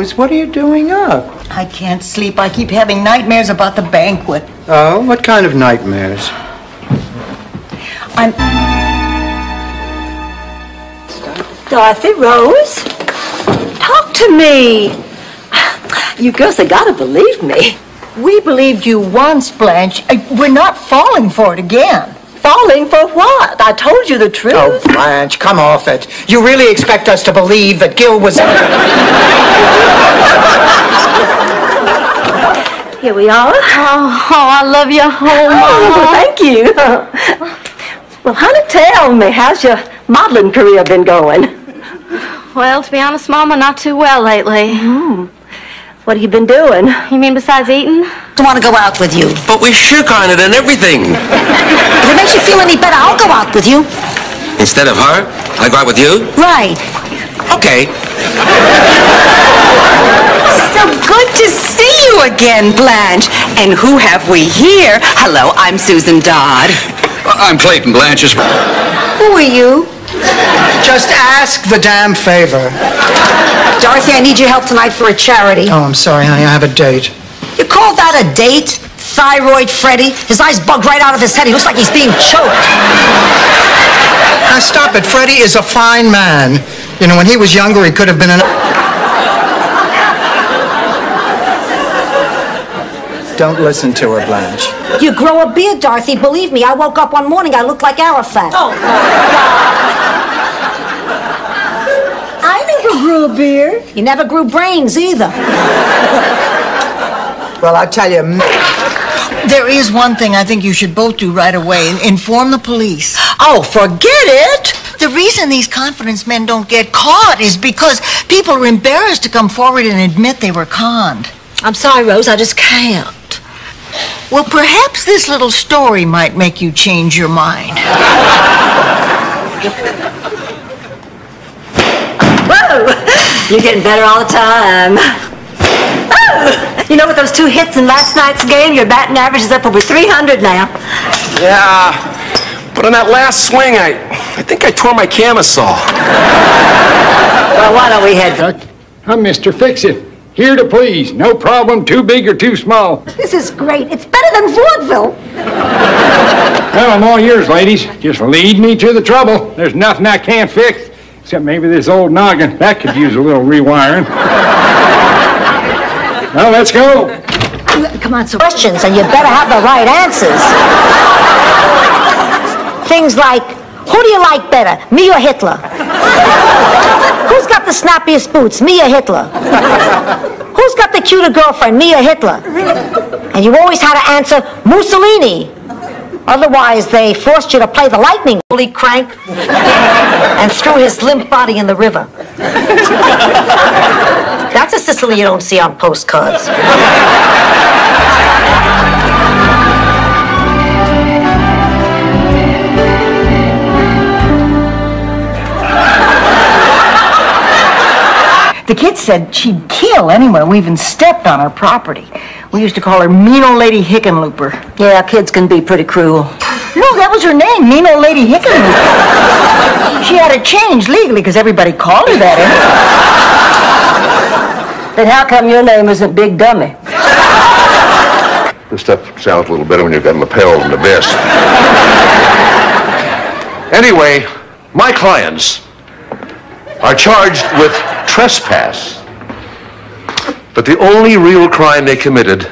What are you doing up? I can't sleep. I keep having nightmares about the banquet. Oh, what kind of nightmares? I'm. Dorothy Rose, talk to me. You girls have got to believe me. We believed you once, Blanche. Uh, We're not falling for it again. Falling for what? I told you the truth. Oh, Blanche, come off it. You really expect us to believe that Gil was. Here we are. Oh, oh I love you, Oh, thank you. Well, honey, tell me, how's your modeling career been going? Well, to be honest, Mama, not too well lately. Mm-hmm. What have you been doing? You mean besides eating? Don't want to go out with you. But we shook on it and everything. If it makes you feel any better, I'll go out with you. Instead of her, I go out with you? Right. Okay. So good to see you again, Blanche. And who have we here? Hello, I'm Susan Dodd. I'm Clayton Blanche's. Who are you? Just ask the damn favor. Dorothy, I need your help tonight for a charity. Oh, I'm sorry, honey, I have a date. You call that a date? Thyroid Freddy? His eyes bugged right out of his head. He looks like he's being choked. Now, stop it. Freddie is a fine man. You know, when he was younger, he could have been an. Don't listen to her, Blanche. You grow a beard, Dorothy. Believe me, I woke up one morning, I looked like Arafat. Oh, I never grew a beard. You never grew brains either. Well, I'll tell you, There is one thing I think you should both do right away inform the police. Oh, forget it. The reason these confidence men don't get caught is because people are embarrassed to come forward and admit they were conned. I'm sorry, Rose, I just can't. Well, perhaps this little story might make you change your mind. Whoa! You're getting better all the time. Oh! You know, with those two hits in last night's game, your batting average is up over 300 now. Yeah. But on that last swing, I, I think I tore my camisole. Well, why don't we head I'm Mr. Fix-It. Here to please. No problem, too big or too small. This is great. It's better than vaudeville. Well, I'm all yours, ladies. Just lead me to the trouble. There's nothing I can't fix, except maybe this old noggin. That could use a little rewiring. Well, let's go. Come on, so questions, and you better have the right answers. Things like, who do you like better, me or Hitler? Who's got the snappiest boots, me or Hitler? Who's got the cuter girlfriend, me or Hitler? And you always had to answer Mussolini. Otherwise, they forced you to play the lightning, holy crank, and threw his limp body in the river. That's a Sicily you don't see on postcards. The kid said she'd kill anyone who even stepped on her property. We used to call her Mean Old Lady Hickenlooper. Yeah, kids can be pretty cruel. No, that was her name, Mean Old Lady Hickenlooper. she had to change legally because everybody called her that. Eh? Then how come your name isn't Big Dummy? This stuff sounds a little better when you've got lapels and a vest. Anyway, my clients are charged with trespass. But the only real crime they committed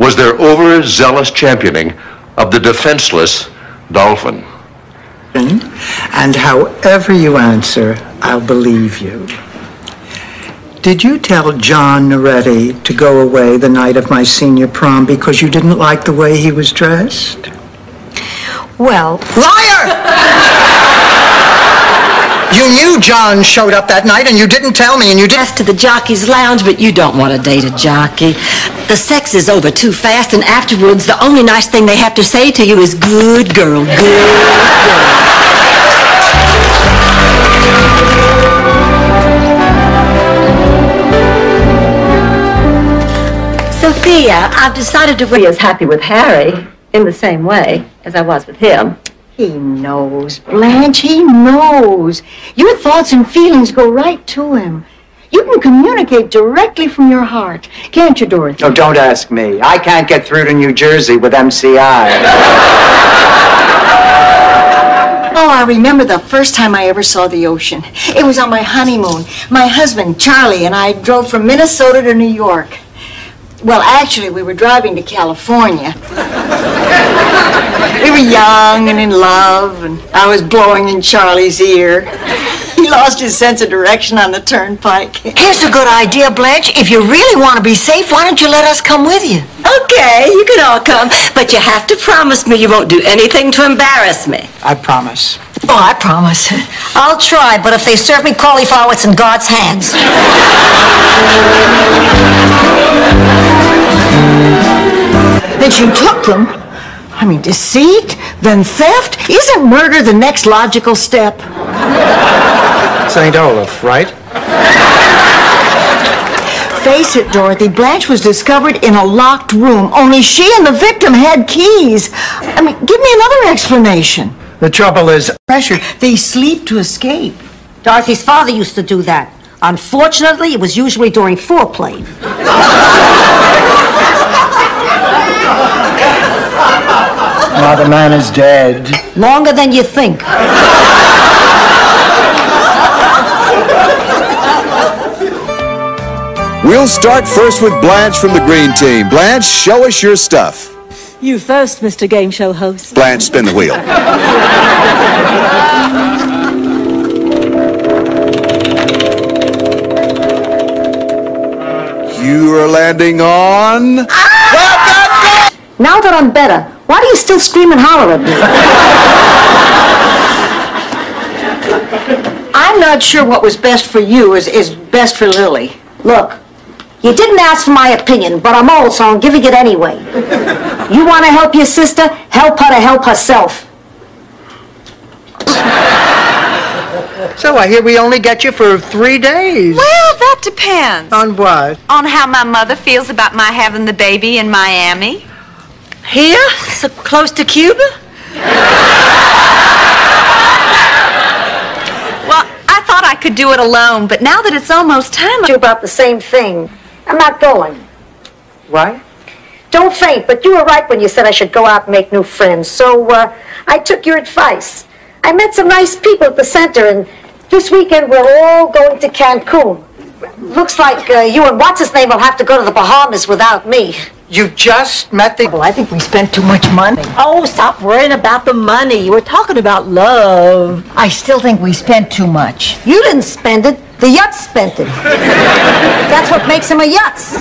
was their overzealous championing of the defenseless dolphin. Hmm? and however you answer, I'll believe you. Did you tell John Noretti to go away the night of my senior prom because you didn't like the way he was dressed? Well, Liar! You knew John showed up that night and you didn't tell me and you didn't. to the jockey's lounge, but you don't want to date a jockey. The sex is over too fast, and afterwards, the only nice thing they have to say to you is, good girl, good girl. Sophia, I've decided to be as happy with Harry in the same way as I was with him. He knows, Blanche, he knows. Your thoughts and feelings go right to him. You can communicate directly from your heart, can't you, Dorothy? Oh, don't ask me. I can't get through to New Jersey with MCI. Oh, I remember the first time I ever saw the ocean. It was on my honeymoon. My husband, Charlie, and I drove from Minnesota to New York. Well, actually, we were driving to California. we were young and in love, and I was blowing in Charlie's ear. He lost his sense of direction on the turnpike. Here's a good idea, Blanche. If you really want to be safe, why don't you let us come with you? Okay, you can all come, but you have to promise me you won't do anything to embarrass me. I promise. Oh, I promise. I'll try, but if they serve me cauliflower, it's in God's hands. Then she took them. I mean, deceit, then theft. Isn't murder the next logical step? St. Olaf, right? Face it, Dorothy, Blanche was discovered in a locked room. Only she and the victim had keys. I mean, give me another explanation. The trouble is, Pressure. They sleep to escape. Dorothy's father used to do that. Unfortunately, it was usually during foreplay. Ma, the man is dead. Longer than you think. We'll start first with Blanche from the green team. Blanche, show us your stuff. You first, Mr. Game Show host. Blanche, spin the wheel. You are landing on. Now that I'm better, why do you still scream and holler at me? I'm not sure what was best for you is, is best for Lily. Look, you didn't ask for my opinion, but I'm old, so I'm giving it anyway. You want to help your sister? Help her to help herself. So I hear we only get you for three days. Well, that depends. On what? On how my mother feels about my having the baby in Miami. Here? So close to Cuba? Well, I thought I could do it alone, but now that it's almost time, You about the same thing. I'm not going. Why? Don't faint, but you were right when you said I should go out and make new friends. So uh, I took your advice. I met some nice people at the center, and this weekend we're all going to Cancun. Looks like uh, you and what's his name will have to go to the Bahamas without me. You just met the. Well, I think we spent too much money. Oh, stop worrying about the money. We're talking about love. I still think we spent too much. You didn't spend it. The Yutz spent it. That's what makes him a Yutz.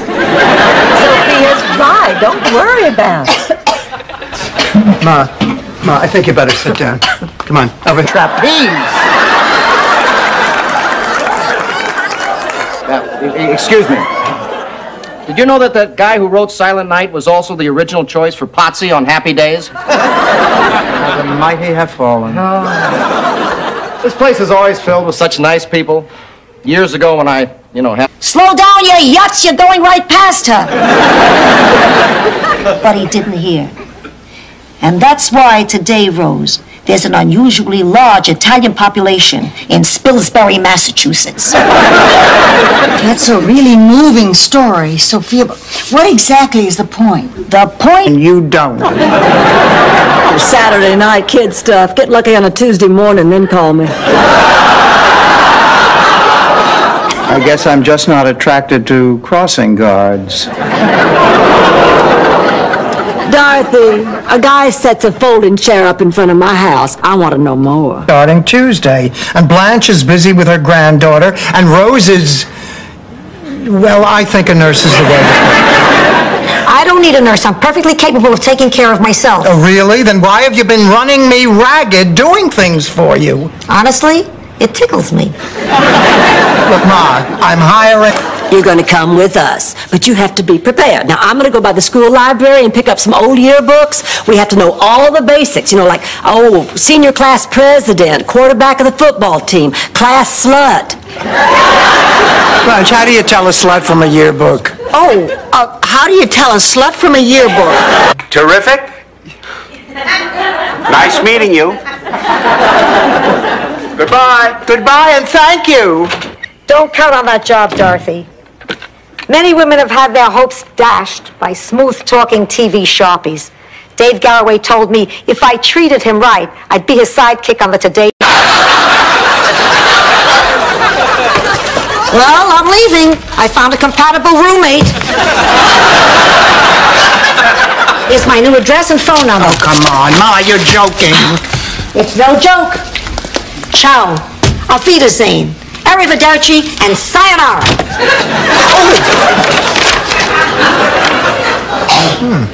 Sophia's right. Don't worry about it. Ma, Ma, I think you better sit down. Come on, over. Trapeze. e- Excuse me. Did you know that that guy who wrote Silent Night was also the original choice for Potsy on Happy Days? The mighty have fallen. Oh. This place is always filled with such nice people. Years ago when I, you know, had... Slow down, you Yutz. You're going right past her. but he didn't hear. And that's why today, Rose, there's an unusually large Italian population in Spilsbury, Massachusetts. That's a really moving story, Sophia. But what exactly is the point? The point And you don't. Saturday night kid stuff. Get lucky on a Tuesday morning, then call me. I guess I'm just not attracted to crossing guards. Dorothy, a guy sets a folding chair up in front of my house. I want to know more. Starting Tuesday. And Blanche is busy with her granddaughter, and Rose is. Well, I think a nurse is the way. I don't need a nurse. I'm perfectly capable of taking care of myself. Oh, really? Then why have you been running me ragged doing things for you? Honestly, it tickles me. Look, Ma, I'm hiring. You're going to come with us, but you have to be prepared. Now, I'm going to go by the school library and pick up some old yearbooks. We have to know all the basics, you know, like, oh, senior class president, quarterback of the football team, class slut. Blanche, how do you tell a slut from a yearbook? Oh, uh, how do you tell a slut from a yearbook? Terrific. Nice meeting you. Goodbye. Goodbye and thank you. Don't count on that job, Dorothy. Many women have had their hopes dashed by smooth-talking TV sharpies. Dave Garroway told me if I treated him right, I'd be his sidekick on the Today. well, I'm leaving. I found a compatible roommate. Here's my new address and phone number. Oh, come on, Ma, you're joking. It's no joke. Ciao. Auf Wiedersehen. Arrivederci and sayonara. Hmm.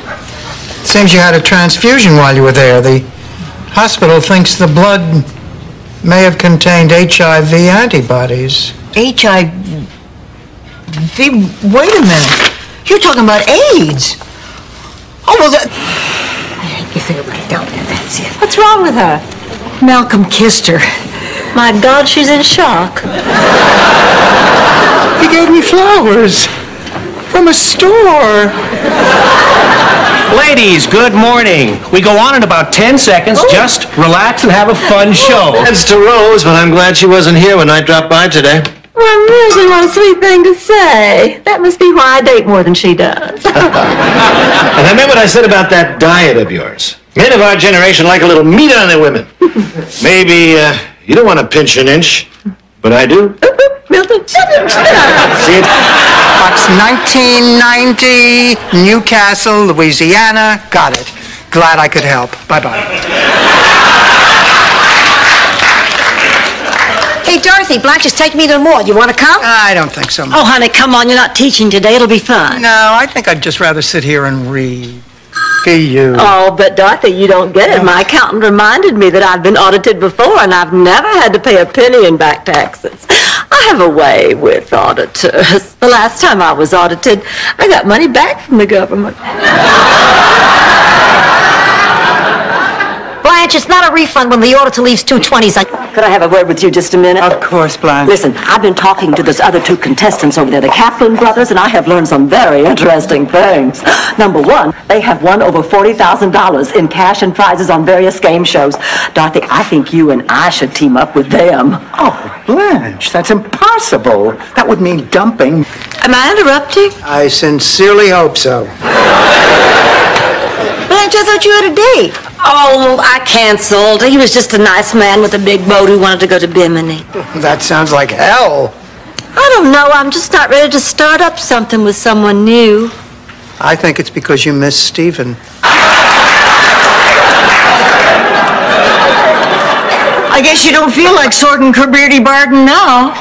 Seems you had a transfusion while you were there. The hospital thinks the blood may have contained HIV antibodies. HIV. Wait a minute. You're talking about AIDS. Oh, well, that. You think about it down there, that's it. What's wrong with her? Malcolm kissed her. My God, she's in shock. He gave me flowers from a store. Ladies, good morning. We go on in about 10 seconds. Oh. Just relax and have a fun oh. show. Thanks to Rose, but I'm glad she wasn't here when I dropped by today. Well, Rosie, what a sweet thing to say. That must be why I date more than she does. And I meant what I said about that diet of yours. Men of our generation like a little meat on their women. Maybe uh, you don't want to pinch an inch, but I do. Milton. See it? That's 1990, Newcastle, Louisiana. Got it. Glad I could help. Bye-bye. Hey, Dorothy, Blanche is taking me to the mall. You want to come? I don't think so. Oh, honey, come on. You're not teaching today. It'll be fun. No, I think I'd just rather sit here and read. You. Oh, but Dorothy, you don't get it. My accountant reminded me that I've been audited before and I've never had to pay a penny in back taxes. I have a way with auditors. The last time I was audited, I got money back from the government. Blanche, it's not a refund when the auditor leaves two twenties. I... Could I have a word with you just a minute? Of course, Blanche. Listen, I've been talking to those other two contestants over there, the Kaplan brothers, and I have learned some very interesting things. Number one, they have won over $40,000 in cash and prizes on various game shows. Dorothy, I think you and I should team up with them. Oh, Blanche, that's impossible. That would mean dumping. Am I interrupting? I sincerely hope so. Blanche, I thought you had a date. Oh, I canceled. He was just a nice man with a big boat who wanted to go to Bimini. That sounds like hell. I don't know. I'm just not ready to start up something with someone new. I think it's because you miss Stephen. I guess you don't feel like sorting Kerberty Barton now.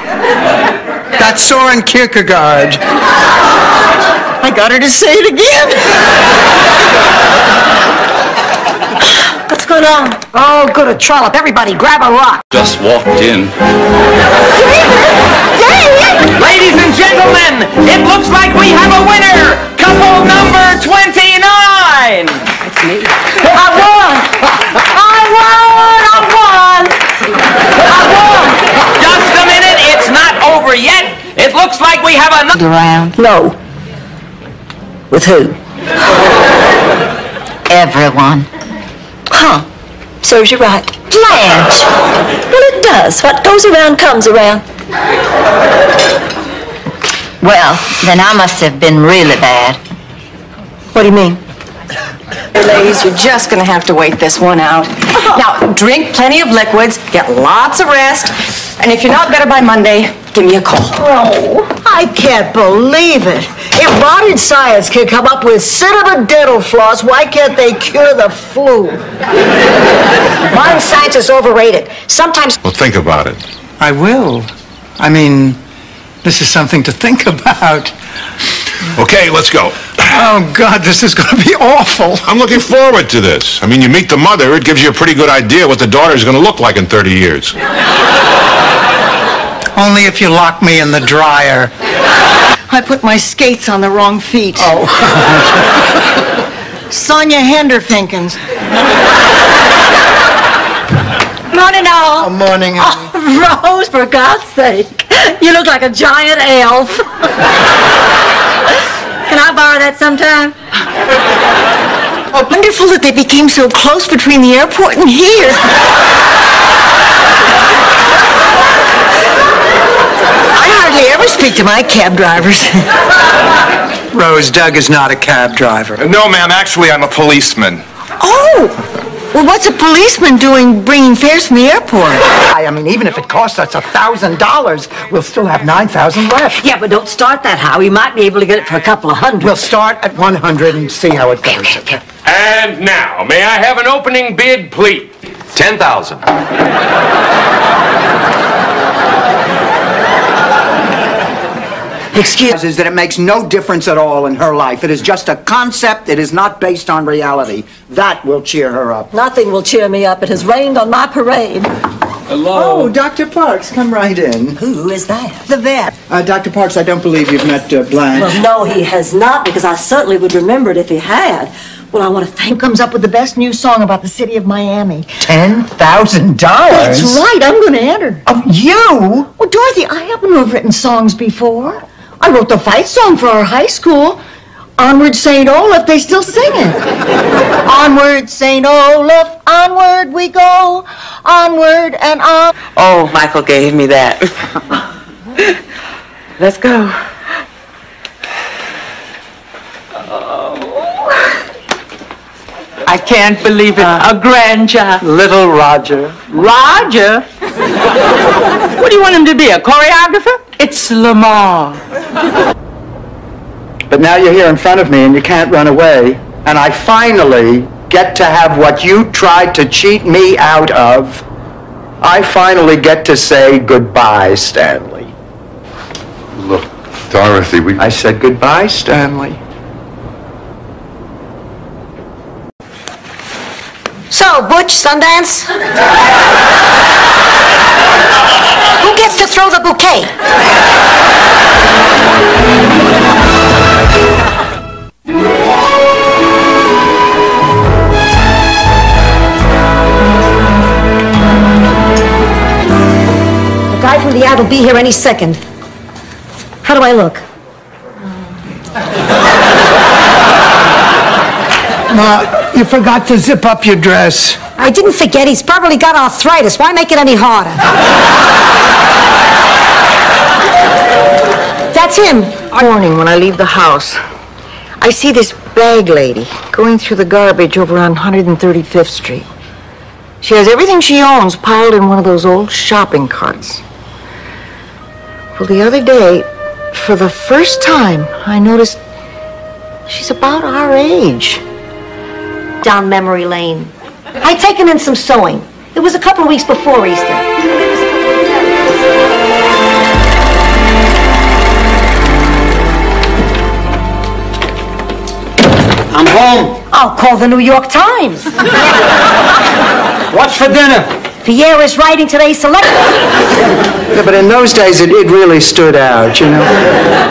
That's Soren Kierkegaard. I got her to say it again. What's going on? Oh, good a trollop. Everybody, grab a rock. Just walked in. Ladies and gentlemen, it looks like we have a winner. Couple number 29. That's me. I won! I won! I won! I won! Just a minute, it's not over yet. It looks like we have another. round. No. With who? Everyone. Huh. Serves you right. Blanche. Well, it does. What goes around comes around. Well, then I must have been really bad. What do you mean? Hey, ladies, you're just gonna have to wait this one out. Now, drink plenty of liquids, get lots of rest, and if you're not better by Monday, give me a call. Oh, I can't believe it. If modern science can come up with cinema dental floss, why can't they cure the flu? Modern science is overrated. Sometimes Well, think about it. I will. I mean, this is something to think about. Okay, let's go. Oh, God, this is going to be awful. I'm looking forward to this. I mean, you meet the mother, it gives you a pretty good idea what the daughter's going to look like in 30 years. Only if you lock me in the dryer. I put my skates on the wrong feet. Oh. Sonia Henderfinkins. Morning, all. Oh, morning. Oh, Rose, for God's sake. You look like a giant elf. Can I borrow that sometime? Oh, wonderful that they became so close between the airport and here. I hardly ever speak to my cab drivers. Rose, Doug is not a cab driver. Uh, no, ma'am. Actually, I'm a policeman. Oh! Well, what's a policeman doing bringing fares from the airport? I I mean, even if it costs us a thousand dollars, we'll still have nine thousand left. Yeah, but don't start that high. We might be able to get it for a couple of hundred. We'll start at one hundred and see how it goes. Okay. And now, may I have an opening bid, please? 10,000. Excuse is that it makes no difference at all in her life. It is just a concept. It is not based on reality. That will cheer her up. Nothing will cheer me up. It has rained on my parade. Hello. Oh, Dr. Parks, come right in. Who is that? The vet. Uh, Dr. Parks, I don't believe you've met uh, Blanche. Well, no, he has not, because I certainly would remember it if he had. Well, I want to thank Who comes up with the best new song about the city of Miami? Ten thousand dollars. That's right, I'm going to enter. Of you? Well, Dorothy, I happen to have written songs before. I wrote the fight song for our high school. Onward, St. Olaf, they still sing it. onward, St. Olaf, onward we go, onward and on. Oh, Michael gave me that. Let's go. Oh. I can't believe it. Uh. A grandchild. Little Roger. Roger? what do you want him to be, a choreographer? It's Lamar. But now you're here in front of me and you can't run away. And I finally get to have what you tried to cheat me out of. I finally get to say goodbye, Stanley. Look, Dorothy, we... I said goodbye, Stanley. So, Butch, Sundance? Who gets to throw the bouquet? The guy from the ad will be here any second. How do I look? Ma, you forgot to zip up your dress. I didn't forget he's probably got arthritis. Why make it any harder? That's him. Morning when I leave the house, I see this bag lady going through the garbage over on 135th Street. She has everything she owns piled in one of those old shopping carts. Well, the other day, for the first time, I noticed she's about our age. Down memory lane. I'd taken in some sewing. It was a couple of weeks before Easter. I'm home. I'll call the New York Times. What's for dinner? Pierre is writing today's selection. Yeah, but in those days, it, it really stood out, you know?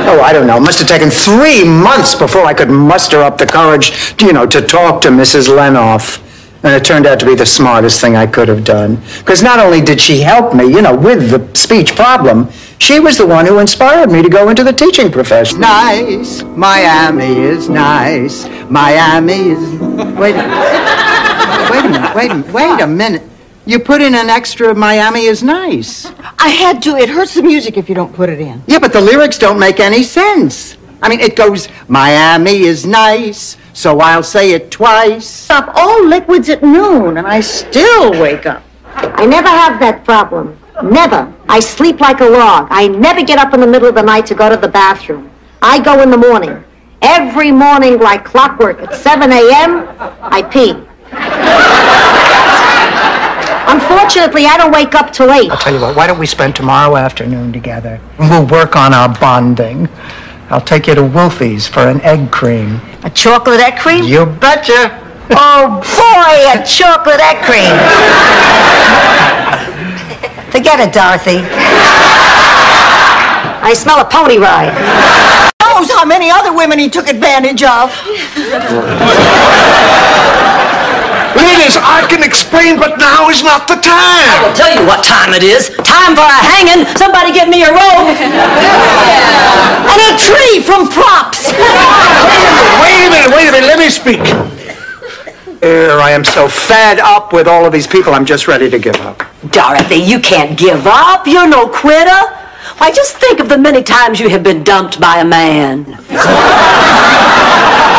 Oh, I don't know. It must have taken three months before I could muster up the courage, you know, to talk to Mrs. Lenoff. And it turned out to be the smartest thing I could have done. Because not only did she help me, you know, with the speech problem, she was the one who inspired me to go into the teaching profession. Nice. Miami is nice. Miami is. Wait a minute. Wait a minute. Wait a minute. Wait a minute. You put in an extra Miami is nice. I had to. It hurts the music if you don't put it in. Yeah, but the lyrics don't make any sense. I mean, it goes, Miami is nice, so I'll say it twice. Stop all liquids at noon, and I still wake up. I never have that problem. Never. I sleep like a log. I never get up in the middle of the night to go to the bathroom. I go in the morning. Every morning, like clockwork, at 7 a.m., I pee. Unfortunately, I don't wake up till 8. I'll tell you what, why don't we spend tomorrow afternoon together? We'll work on our bonding. I'll take you to Wolfie's for an egg cream. A chocolate egg cream? You betcha. Oh boy, a chocolate egg cream. Forget it, Dorothy. I smell a pony ride. Knows how many other women he took advantage of. Ladies, I can explain, but now is not the time. I'll tell you what time it is. Time for a hanging. Somebody get me a rope. And a tree from props. Wait a minute, wait a minute, let me speak. Er, I am so fed up with all of these people, I'm just ready to give up. Dorothy, you can't give up. You're no quitter. Why, just think of the many times you have been dumped by a man.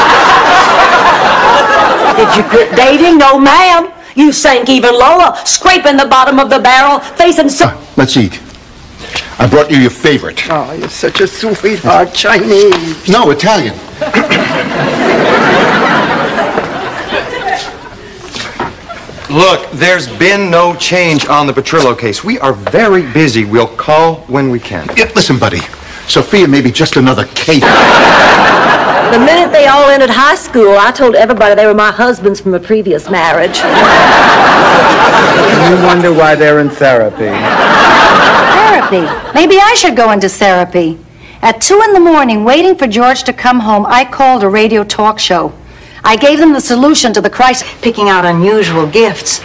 Did you quit dating? No, ma'am. You sank even lower, scraping the bottom of the barrel, facing so. Let's eat. I brought you your favorite. Oh, you're such a sweetheart, Chinese. No, Italian. Look, there's been no change on the Petrillo case. We are very busy. We'll call when we can. Yeah, listen, buddy. Sophia may be just another case. The minute they all entered high school, I told everybody they were my husbands from a previous marriage. You wonder why they're in therapy. Therapy. Maybe I should go into therapy. At two in the morning, waiting for George to come home, I called a radio talk show. I gave them the solution to the crisis. Picking out unusual gifts.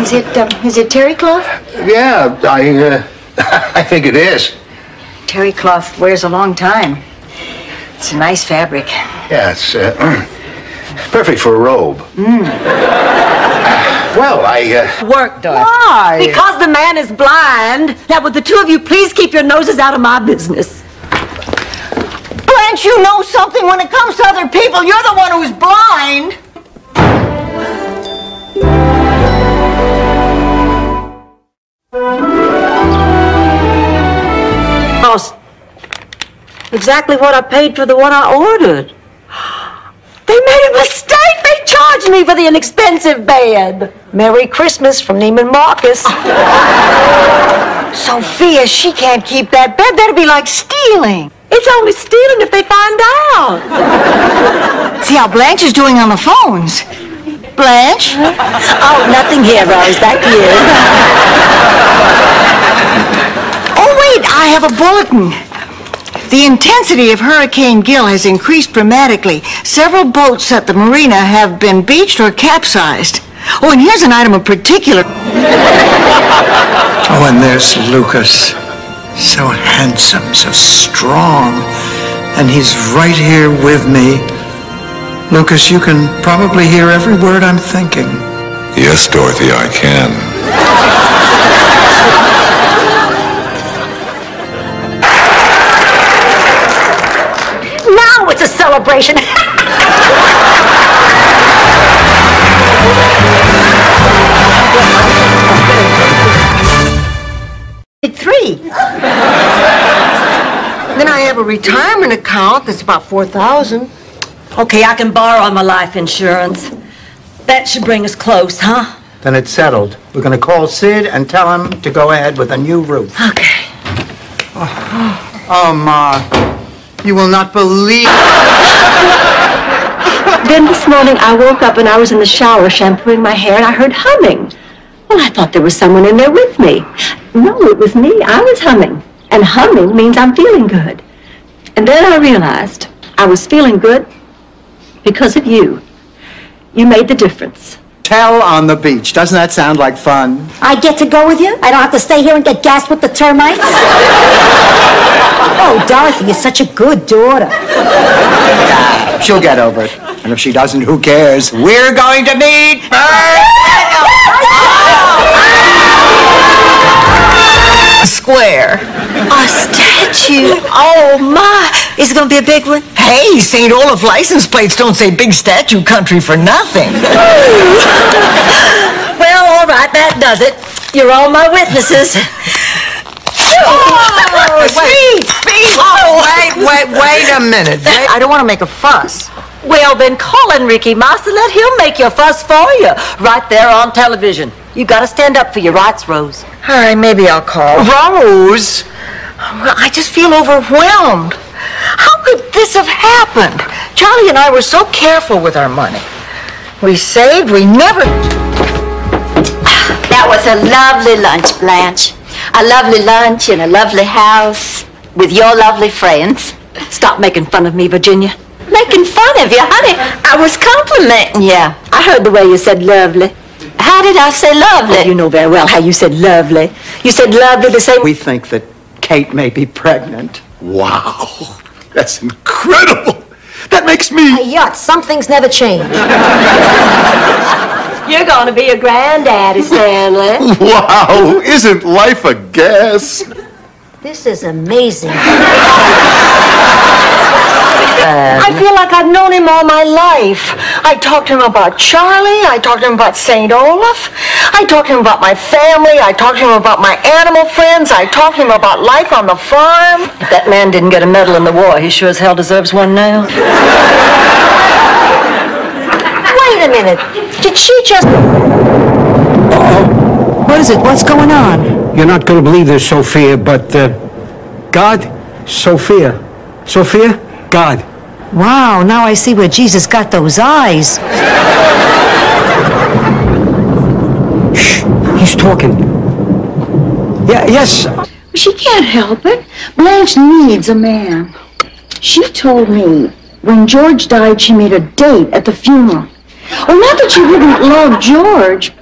Is it, um, is it terry cloth? Yeah, I, uh, I think it is. Terry cloth wears a long time. It's a nice fabric. Yeah, it's uh, perfect for a robe. Well, I, uh, Work, Dorothy. Why? Because the man is blind. Now, would the two of you please keep your noses out of my business? Blanche, you know something when it comes to other people. You're the one who's blind. Cost exactly what I paid for the one I ordered. They made a mistake. They charged me for the inexpensive bed. Merry Christmas from Neiman Marcus. Sophia, she can't keep that bed. That'd be like stealing. It's only stealing if they find out. See how Blanche is doing on the phones. Blanche? Oh, nothing here, Rose. Back to you. Oh, wait, I have a bulletin. The intensity of Hurricane Gil has increased dramatically. Several boats at the marina have been beached or capsized. Oh, and here's an item of particular. Oh, and there's Lucas. So handsome, so strong. And he's right here with me. Lucas, you can probably hear every word I'm thinking. Yes, Dorothy, I can. Celebration. Three. then I have a retirement account that's about 4000 Okay, I can borrow on my life insurance. That should bring us close, huh? Then it's settled. We're going to call Sid and tell him to go ahead with a new roof. Okay. Oh, Ma, you will not believe. Then this morning I woke up and I was in the shower shampooing my hair and I heard humming. Well, I thought there was someone in there with me. No, it was me. I was humming. And humming means I'm feeling good. And then I realized I was feeling good because of you. You made the difference. Tell on the beach. Doesn't that sound like fun? I get to go with you? I don't have to stay here and get gassed with the termites? oh, Dorothy, you're such a good daughter. She'll get over it. And if she doesn't, who cares? We're going to meet Square. A statue? Oh, my. Is it going to be a big one? Hey, St. Olaf license plates don't say big statue country for nothing. Well, all right, that does it. You're all my witnesses. Oh, speed, speed. Oh, wait, wait, wait a minute. Wait. I don't want to make a fuss. Well, then call Enrique Mas and let him make your fuss for you. Right there on television. You gotta stand up for your rights, Rose. All right, maybe I'll call. Rose? Well, I just feel overwhelmed. How could this have happened? Charlie and I were so careful with our money. We saved, we never... That was a lovely lunch, Blanche. A lovely lunch in a lovely house with your lovely friends. Stop making fun of me, Virginia. Making fun of you, honey. I was complimenting you. I heard the way you said lovely. How did I say lovely? Oh, you know very well how you said lovely. You said lovely the same We think that Kate may be pregnant. wow. That's incredible. That makes me. Hey, Yacht, some things never change. You're gonna be a granddaddy, Stanley. Wow, isn't life a gas? This is amazing. I feel like I've known him all my life. I talked to him about Charlie. I talked to him about St. Olaf. I talked to him about my family. I talked to him about my animal friends. I talked to him about life on the farm. If that man didn't get a medal in the war, he sure as hell deserves one now. Wait a minute. Did she just... oh What is it? What's going on? You're not going to believe this, Sophia, but uh, God, Sophia, Sophia, God. Wow, now I see where Jesus got those eyes. Shh, he's talking. Yeah, yes. She can't help it. Blanche needs a man. She told me when George died, she made a date at the funeral. Well, not that she wouldn't love George.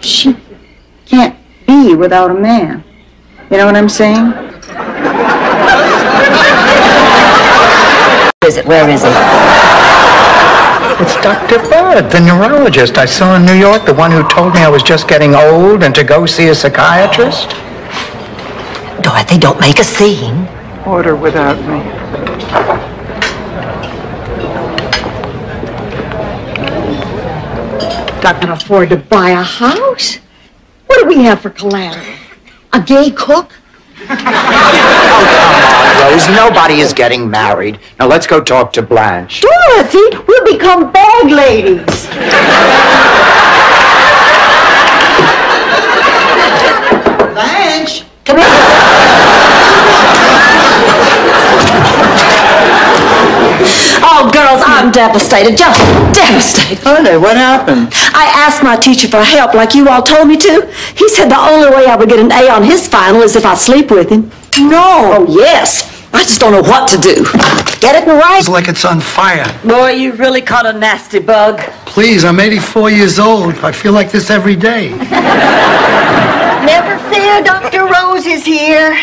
She can't be without a man. You know what I'm saying? Is it? Where is he? It's Dr. Bud, the neurologist I saw in New York, the one who told me I was just getting old and to go see a psychiatrist. Dorothy, don't make a scene. Order without me. Not gonna afford to buy a house? What do we have for collateral? A gay cook? Oh, Rose, nobody is getting married. Now let's go talk to Blanche. Dorothy, we'll become bag ladies. Blanche! Come Oh, girls, I'm devastated, just devastated. Honey, what happened? I asked my teacher for help like you all told me to. He said the only way I would get an A on his final is if I sleep with him. No. Oh, yes. I just don't know what to do. Get it right? It's like it's on fire. Boy, you really caught a nasty bug. Please, I'm 84 years old. I feel like this every day. Never fear, Dr. Rose is here.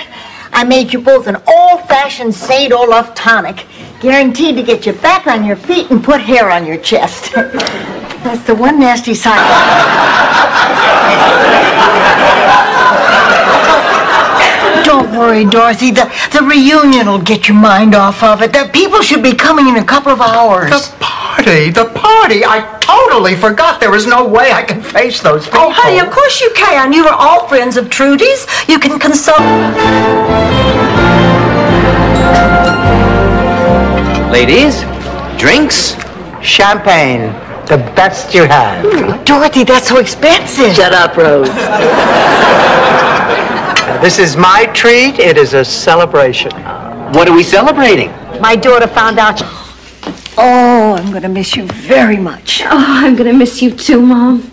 I made you both an old-fashioned St. Olaf tonic, guaranteed to get you back on your feet and put hair on your chest. That's the one nasty side. Don't worry, Dorothy. The, the reunion will get your mind off of it. The people should be coming in a couple of hours. The party, the party. I totally forgot there was no way I can face those oh, people. Oh, honey, of course you can. You are all friends of Trudy's. You can consult. Ladies, drinks? Champagne, the best you have. Hmm. Dorothy, that's so expensive. Shut up, Rose. This is my treat. It is a celebration. What are we celebrating? My daughter found out. Oh, I'm gonna miss you very much. Oh, I'm gonna miss you too, Mom.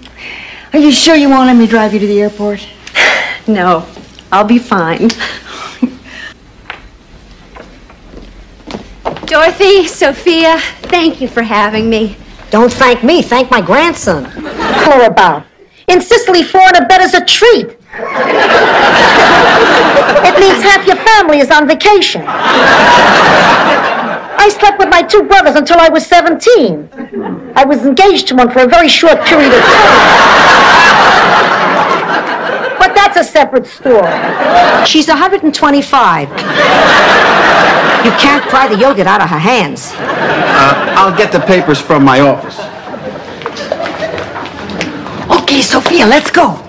Are you sure you won't let me drive you to the airport? No, I'll be fine. Dorothy, Sophia, thank you for having me. Don't thank me, thank my grandson. What about? In Sicily, Florida, bed is a treat. it means half your family is on vacation. I slept with my two brothers until I was 17. I was engaged to one for a very short period of time. But that's a separate story. She's 125. You can't pry the yogurt out of her hands. Uh, I'll get the papers from my office. Okay, Sophia, let's go.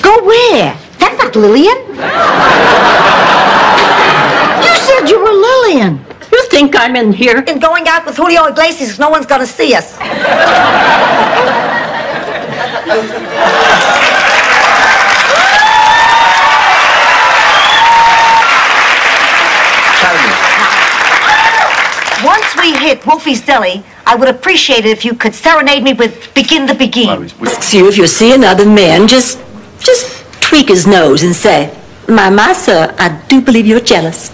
Go where? That's not Lillian. You said you were Lillian. You think I'm in here? And going out with Julio Iglesias, no one's gonna see us. Once we hit Wolfie's Deli, I would appreciate it if you could serenade me with Begin the Beguine. Asks you if you see another man, just, just tweak his nose and say, my, my, sir, I do believe you're jealous.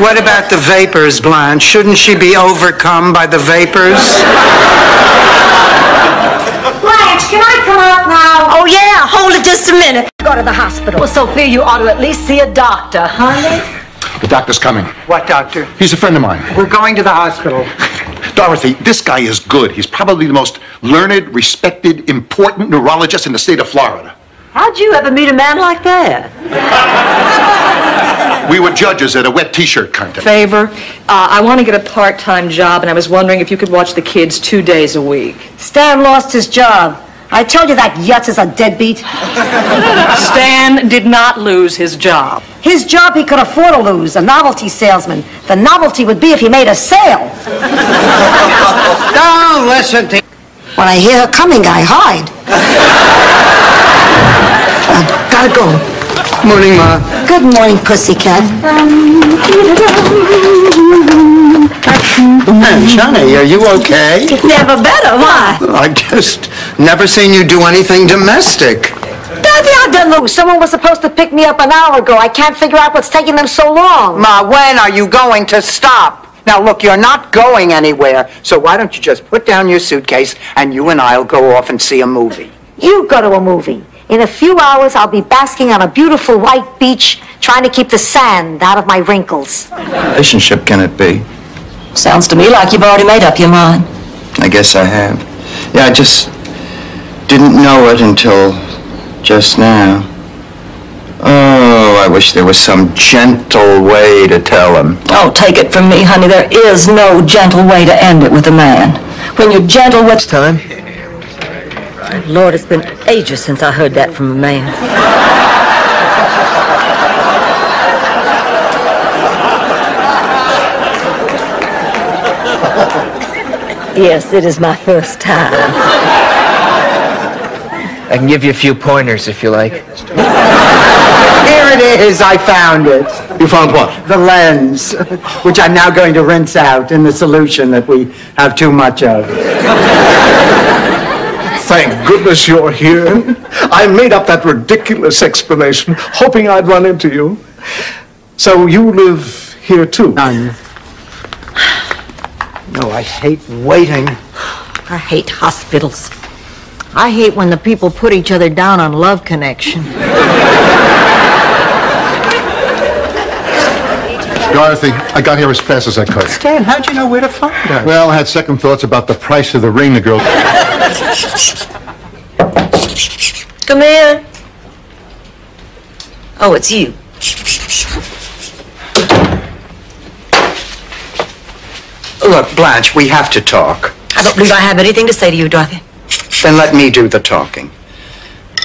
What about the vapors, Blanche? Shouldn't she be overcome by the vapors? Blanche, can I come out now? Oh, yeah, hold it just a minute. Go to the hospital. Well, Sophia, you ought to at least see a doctor, honey. The doctor's coming. What doctor? He's a friend of mine. We're going to the hospital. Dorothy, this guy is good. He's probably the most learned, respected, important neurologist in the state of Florida. How'd you ever meet a man like that? We were judges at a wet t-shirt contest. Favor, uh, I want to get a part-time job, and I was wondering if you could watch the kids two days a week. Stan lost his job. I told you that Yutz is a deadbeat. Stan did not lose his job. His job he could afford to lose, a novelty salesman. The novelty would be if he made a sale. Don't listen to... When I hear her coming, I hide. Uh, gotta go. Morning, Ma. Good morning, pussycat. Hey, Johnny, are you okay? Never better, why? I just never seen you do anything domestic. Daddy, I done look. Someone was supposed to pick me up an hour ago. I can't figure out what's taking them so long. Ma, when are you going to stop? Now, look, you're not going anywhere, so why don't you just put down your suitcase and you and I'll go off and see a movie? You go to a movie. In a few hours, I'll be basking on a beautiful white beach, trying to keep the sand out of my wrinkles. What relationship can it be? Sounds to me like you've already made up your mind. I guess I have. Yeah, I just didn't know it until just now. Oh, I wish there was some gentle way to tell him. Oh, take it from me, honey, there is no gentle way to end it with a man. When you're gentle with... Time? Lord, it's been ages since I heard that from a man. Yes, it is my first time. I can give you a few pointers if you like. Here it is, I found it. You found what? The lens, which I'm now going to rinse out in the solution that we have too much of. Thank goodness you're here. I made up that ridiculous explanation, hoping I'd run into you. So you live here too? None. No, I hate waiting. I hate hospitals. I hate when the people put each other down on love connection. Dorothy, I got here as fast as I could. Stan, how'd you know where to find us? Well, I had second thoughts about the price of the ring the girl... Come in. Oh, it's you. Look, Blanche, we have to talk. I don't believe I have anything to say to you, Dorothy. Then let me do the talking.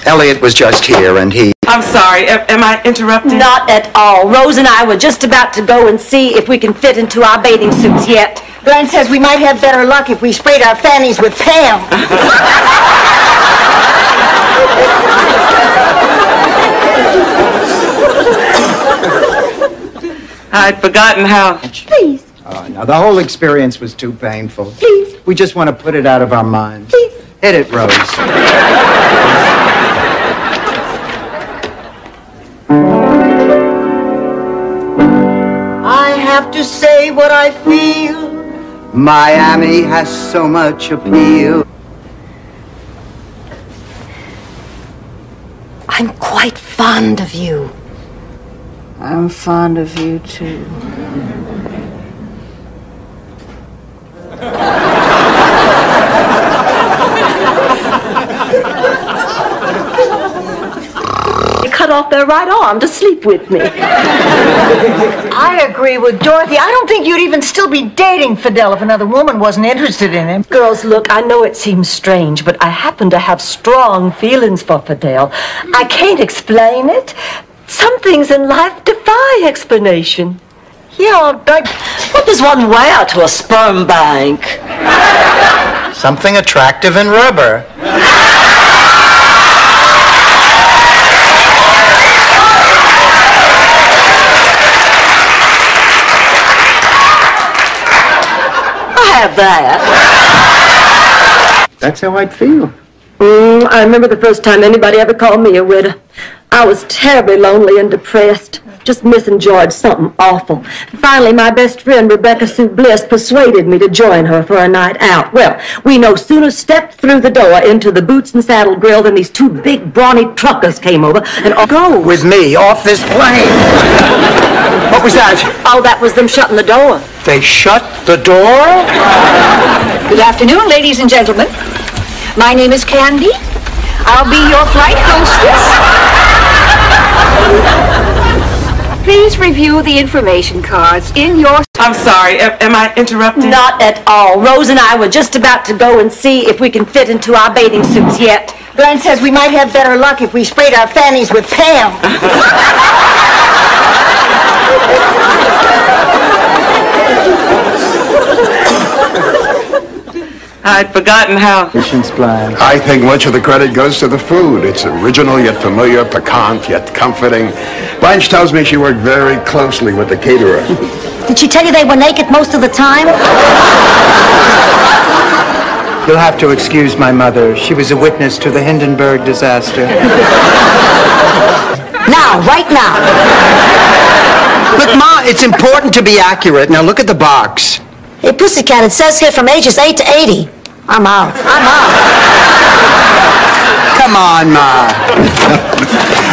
Elliot was just here and he... I'm sorry, am I interrupting? Not at all. Rose and I were just about to go and see if we can fit into our bathing suits yet. Glenn says we might have better luck if we sprayed our fannies with Pam. I'd forgotten how. Please, Uh, oh, no, the whole experience was too painful. please, We just want to put it out of our minds. please. Hit it, Rose. I have to say what I feel. Miami has so much appeal. I'm quite fond of you. I'm fond of you too. Off their right arm to sleep with me. I agree with Dorothy. I don't think you'd even still be dating Fidel if another woman wasn't interested in him. Girls, look, I know it seems strange, but I happen to have strong feelings for Fidel. I can't explain it. Some things in life defy explanation. Yeah, like, What does one wear to a sperm bank? Something attractive in rubber. That. That's how I'd feel. Mm, I remember the first time anybody ever called me a widow. I was terribly lonely and depressed. Just misenjoyed something awful. Finally, my best friend Rebecca Sue Bliss persuaded me to join her for a night out. Well, we no sooner stepped through the door into the Boots and Saddle Grill than these two big brawny truckers came over and go With me, off this plane. What was that? Oh, that was them shutting the door. They shut the door? Good afternoon, ladies and gentlemen. My name is Candy. I'll be your flight hostess. Please review the information cards in your... I'm sorry, am, am I interrupting? Not at all. Rose and I were just about to go and see if we can fit into our bathing suits yet. Glenn says we might have better luck if we sprayed our fannies with Pam. I'd forgotten how. I think much of the credit goes to the food. It's original yet familiar, piquant yet comforting. Blanche tells me she worked very closely with the caterer. Did she tell you they were naked most of the time? You'll have to excuse my mother. She was a witness to the Hindenburg disaster. Now, right now. Look, Ma, it's important to be accurate. Now look at the box. Hey, Pussycat, it says here from ages 8 to 80. I'm out. I'm out. Come on, Ma.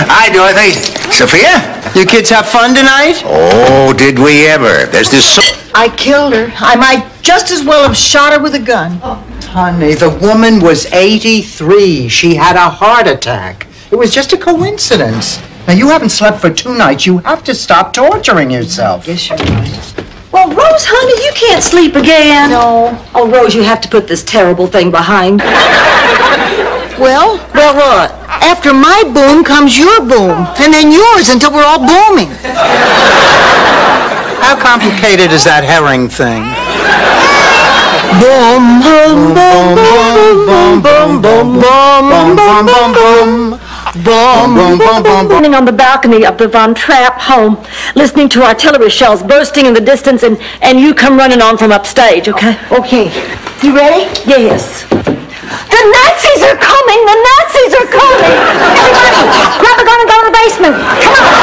Hi, Dorothy. Sophia? You kids have fun tonight? Oh, did we ever? There's this so- I killed her. I might just as well have shot her with a gun. Honey, the woman was 83. She had a heart attack. It was just a coincidence. Now, you haven't slept for two nights. You have to stop torturing yourself. Yes, you're right. Well, Rose, honey, you can't sleep again. No. Oh, Rose, you have to put this terrible thing behind. Well? Well, what? After my boom comes your boom, and then yours until we're all booming. How complicated is that herring thing? Boom, boom, boom, boom, boom, boom, boom, boom, boom, boom. Boom, boom, boom, boom, boom. Standing on the balcony of the Von Trapp home, listening to artillery shells bursting in the distance, and, and you come running on from upstage, okay? Okay. You ready? Yes. The Nazis are coming! The Nazis are coming! Everybody, grab a gun and go to the basement. Come on.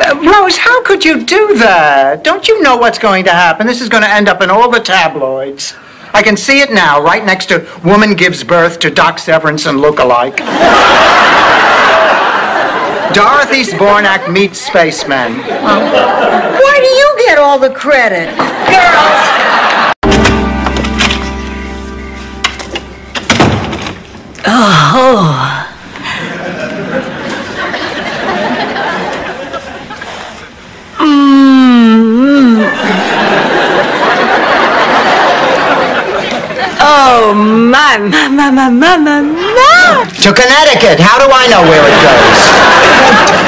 Uh, Rose, how could you do that? Don't you know what's going to happen? This is going to end up in all the tabloids. I can see it now, right next to Woman Gives Birth to Doc Severinsen look-alike. Dorothy Zbornak meets spacemen. Why do you get all the credit? Girls! Oh. Oh, my, my, my, my, my, my, my. To Connecticut. How do I know where it goes?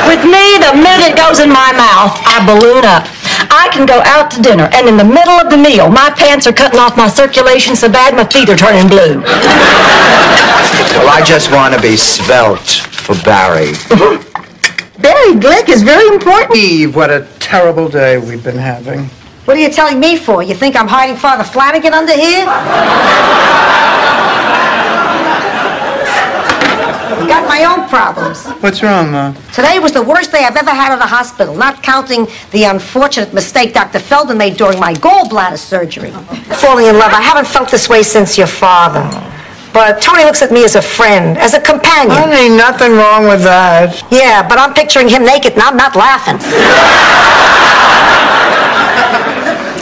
With me, the minute it goes in my mouth, I balloon up. I can go out to dinner, and in the middle of the meal, my pants are cutting off my circulation so bad my feet are turning blue. Well, I just want to be svelte for Barry. Barry Glick is very important. Eve, what a terrible day we've been having. What are you telling me for? You think I'm hiding Father Flanagan under here? I've got my own problems. What's wrong, Ma? Today was the worst day I've ever had at the hospital, not counting the unfortunate mistake Dr. Feldman made during my gallbladder surgery. Falling in love, I haven't felt this way since your father. But Tony looks at me as a friend, as a companion. Honey, nothing wrong with that. Yeah, but I'm picturing him naked and I'm not laughing.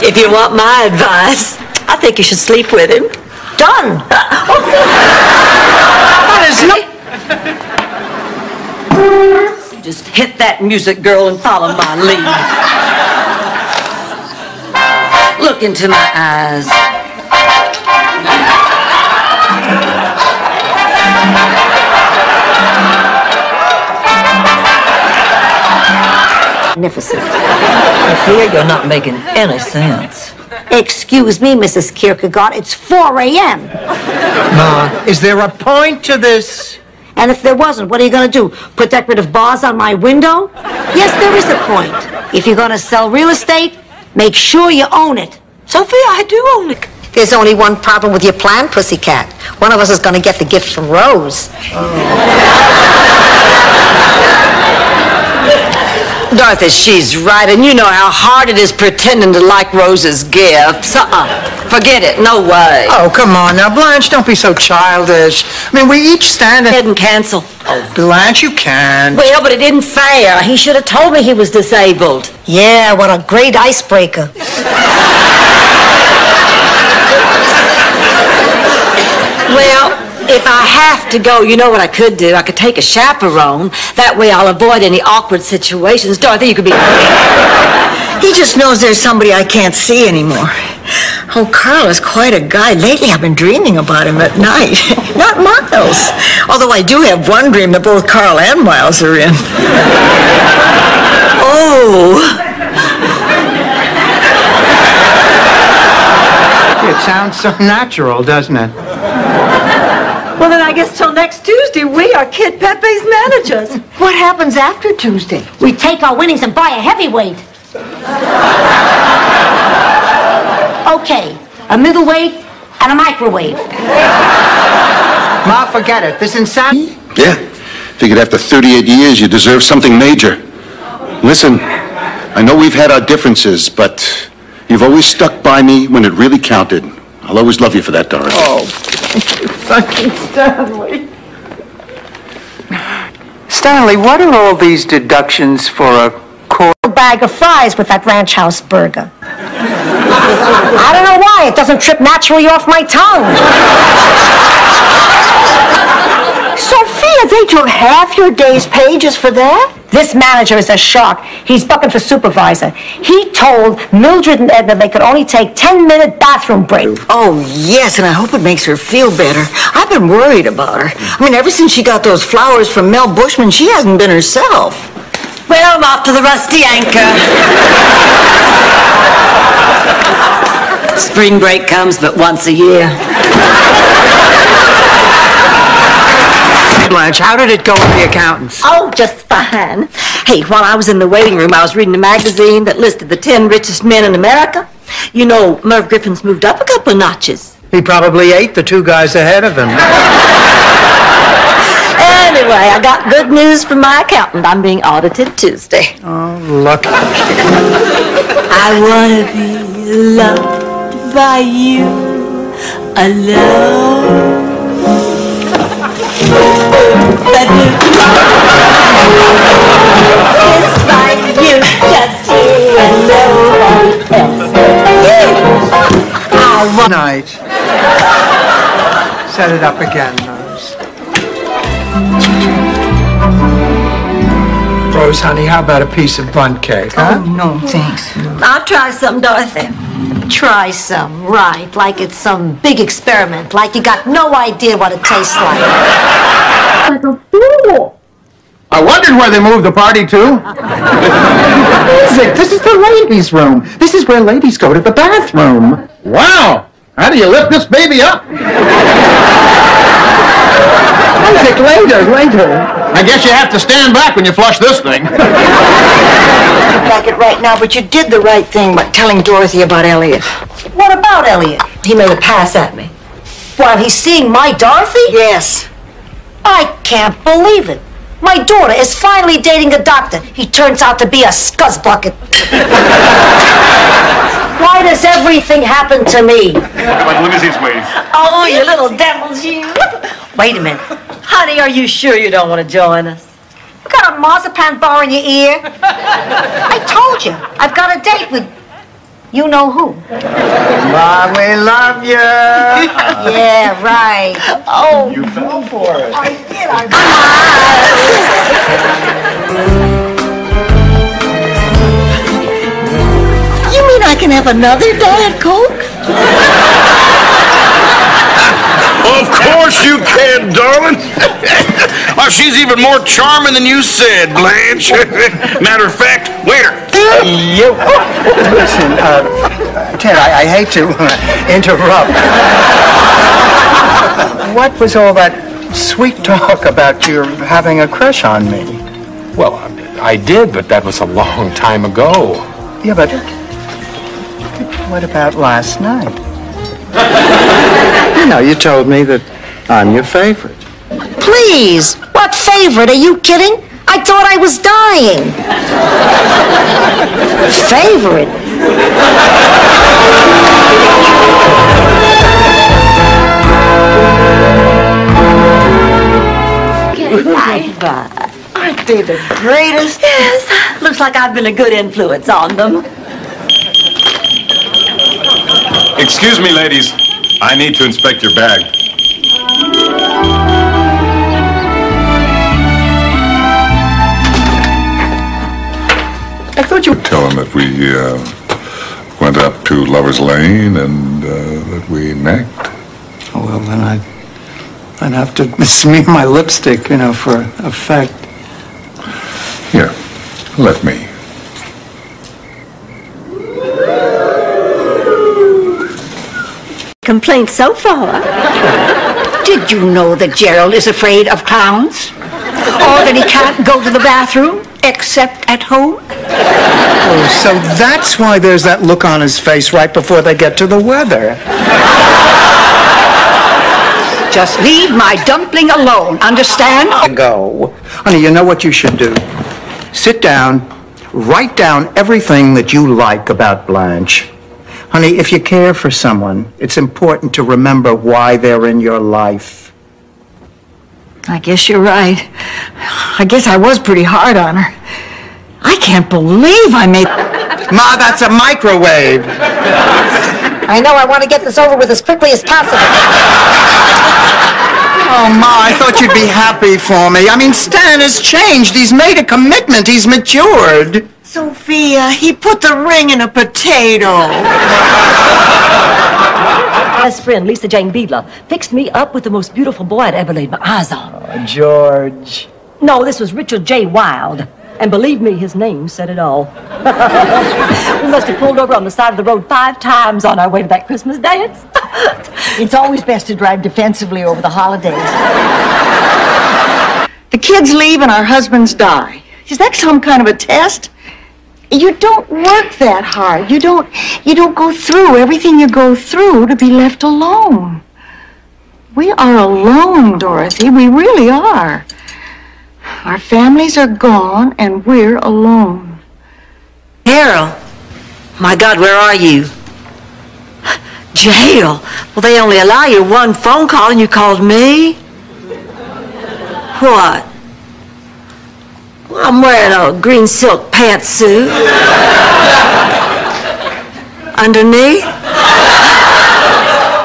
If you want my advice, I think you should sleep with him. Done. That is not. Just hit that music, girl, and follow my lead. Look into my eyes. Magnificent. I fear you're not making any sense. Excuse me, Mrs. Kierkegaard, it's 4 a.m. Ma, is there a point to this? And if there wasn't, what are you going to do? Put decorative bars on my window? Yes, there is a point. If you're going to sell real estate, make sure you own it. Sophia, I do own it. There's only one problem with your plan, Pussycat. One of us is going to get the gift from Rose. Oh. Dorothy, she's right, and you know how hard it is pretending to like Rose's gifts. Uh-uh. Forget it. No way. Oh, come on now, Blanche, don't be so childish. I mean, we each stand Go at... ahead and cancel. Oh, Blanche, you can't. Well, but it isn't fair. He should have told me he was disabled. Yeah, what a great icebreaker. Well, if I have to go, you know what I could do? I could take a chaperone. That way I'll avoid any awkward situations. Dorothy, you could be... He just knows there's somebody I can't see anymore. Oh, Carl is quite a guy. Lately, I've been dreaming about him at night. Not Miles. Although I do have one dream that both Carl and Miles are in. Oh. It sounds so natural, doesn't it? Well, then I guess till next Tuesday, we are Kid Pepe's managers. What happens after Tuesday? We take our winnings and buy a heavyweight. Okay, a middleweight and a microwave. Ma, forget it. This insanity... Hmm? Yeah. Figured after 38 years, you deserve something major. Listen, I know we've had our differences, but you've always stuck by me when it really counted. I'll always love you for that, Dorothy. Oh, fucking Stanley. Stanley, what are all these deductions for a quarter? A bag of fries with that ranch house burger. I don't know why, it doesn't trip naturally off my tongue. Sophia, they took half your day's pages for that? This manager is a shark. He's bucking for supervisor. He told Mildred and Edna they could only take 10-minute bathroom break. Oh, yes, and I hope it makes her feel better. I've been worried about her. I mean, ever since she got those flowers from Mel Bushman, she hasn't been herself. Well, I'm off to the Rusty Anchor. Spring break comes but once a year. Blanche, how did it go with the accountants? Oh, just fine. Hey, while I was in the waiting room, I was reading a magazine that listed the 10 richest men in America. You know, Merv Griffin's moved up a couple of notches. He probably ate the two guys ahead of him. Anyway, I got good news from my accountant. I'm being audited Tuesday. Oh, look. I want to be loved by you alone. One. Night. Set it up again, Rose. Rose, honey, how about a piece of Bundt cake, huh? Oh, no, thanks. I'll try some, Dorothy. Try some, right, like it's some big experiment, like you got no idea what it tastes like. Like a fool. I wondered where they moved the party to. What is it? This is the ladies' room. This is where ladies go to the bathroom. Wow! How do you lift this baby up? Isaac, later, later. I guess you have to stand back when you flush this thing. Back it right now, but you did the right thing by telling Dorothy about Elliot. What about Elliot? He made a pass at me. While he's seeing my Dorothy? Yes. I can't believe it. My daughter is finally dating a doctor. He turns out to be a scuzzbucket. Why does everything happen to me? My limousine's waiting. Oh, you little devils, you. Wait a minute. Honey, are you sure you don't want to join us? You got a marzipan bar in your ear? I told you, I've got a date with you know who. Mom, we love you. yeah, right. Oh. You fell for it. I did, I can have another Diet Coke? Of course you can, darling. Why, she's even more charming than you said, Blanche. Matter of fact, waiter. You. Listen, uh, Ted, I, I hate to interrupt. what was all that sweet talk about your having a crush on me? Well, I did, but that was a long time ago. Yeah, but what about last night? you know, you told me that I'm your favorite. Please, what favorite? Are you kidding? I thought I was dying. Favorite. Aren't they the greatest? Yes. Looks like I've been a good influence on them. Excuse me, ladies. I need to inspect your bag. I thought you... Tell them that we uh, went up to Lover's Lane and uh, that we necked. Oh, well, then I'd, I'd have to smear my lipstick, you know, for effect. Here, let me. Complaints so far? Did you know that Gerald is afraid of clowns? Or that he can't go to the bathroom except at home? Oh, so that's why there's that look on his face right before they get to the weather. Just leave my dumpling alone, understand? Go. Honey, you know what you should do? Sit down, write down everything that you like about Blanche. Honey, if you care for someone, it's important to remember why they're in your life. I guess you're right. I guess I was pretty hard on her. I can't believe I made. Ma, that's a microwave. I know I want to get this over with as quickly as possible. Oh, Ma, I thought you'd be happy for me. I mean, Stan has changed. He's made a commitment. He's matured. Sophia, he put the ring in a potato. Best friend, Lisa Jane Beadler, fixed me up with the most beautiful boy I'd ever laid my eyes on. Oh, George. No, this was Richard J. Wild. And believe me, his name said it all. we must have pulled over on the side of the road five times on our way to that Christmas dance. It's always best to drive defensively over the holidays. The kids leave and our husbands die. Is that some kind of a test? You don't work that hard. You don't you don't go through everything you go through to be left alone. We are alone, Dorothy. We really are. Our families are gone and we're alone. Carol, my God, where are you? Jail? Well, they only allow you one phone call and you called me? What? Well, I'm wearing a green silk pantsuit. Underneath?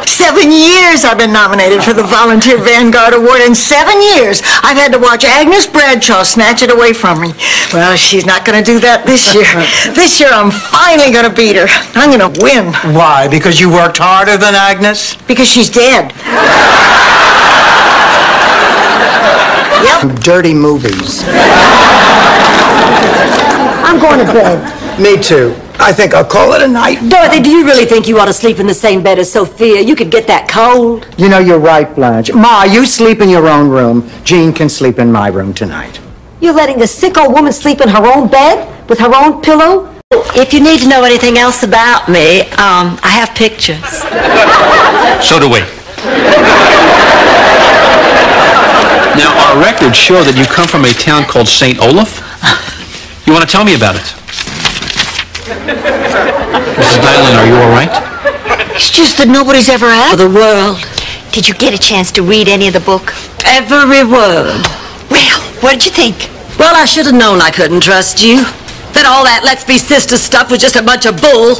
Seven years I've been nominated for the Volunteer Vanguard Award. In seven years, I've had to watch Agnes Bradshaw snatch it away from me. Well, she's not going to do that this year. this year, I'm finally going to beat her. I'm going to win. Why? Because you worked harder than Agnes? Because she's dead. Yep. Dirty movies. I'm going to bed. Me too. I think I'll call it a night. Dorothy, do you really think you ought to sleep in the same bed as Sophia? You could get that cold. You know, you're right, Blanche. Ma, you sleep in your own room. Jean can sleep in my room tonight. You're letting a sick old woman sleep in her own bed with her own pillow? If you need to know anything else about me, um, I have pictures. So do we. Now, our records show that you come from a town called St. Olaf. You want to tell me about it? Mrs. Dylan, are you all right? It's just that nobody's ever asked. For the world. Did you get a chance to read any of the book? Every word. Well, what did you think? Well, I should have known I couldn't trust you. That all that Let's Be Sisters stuff was just a bunch of bull.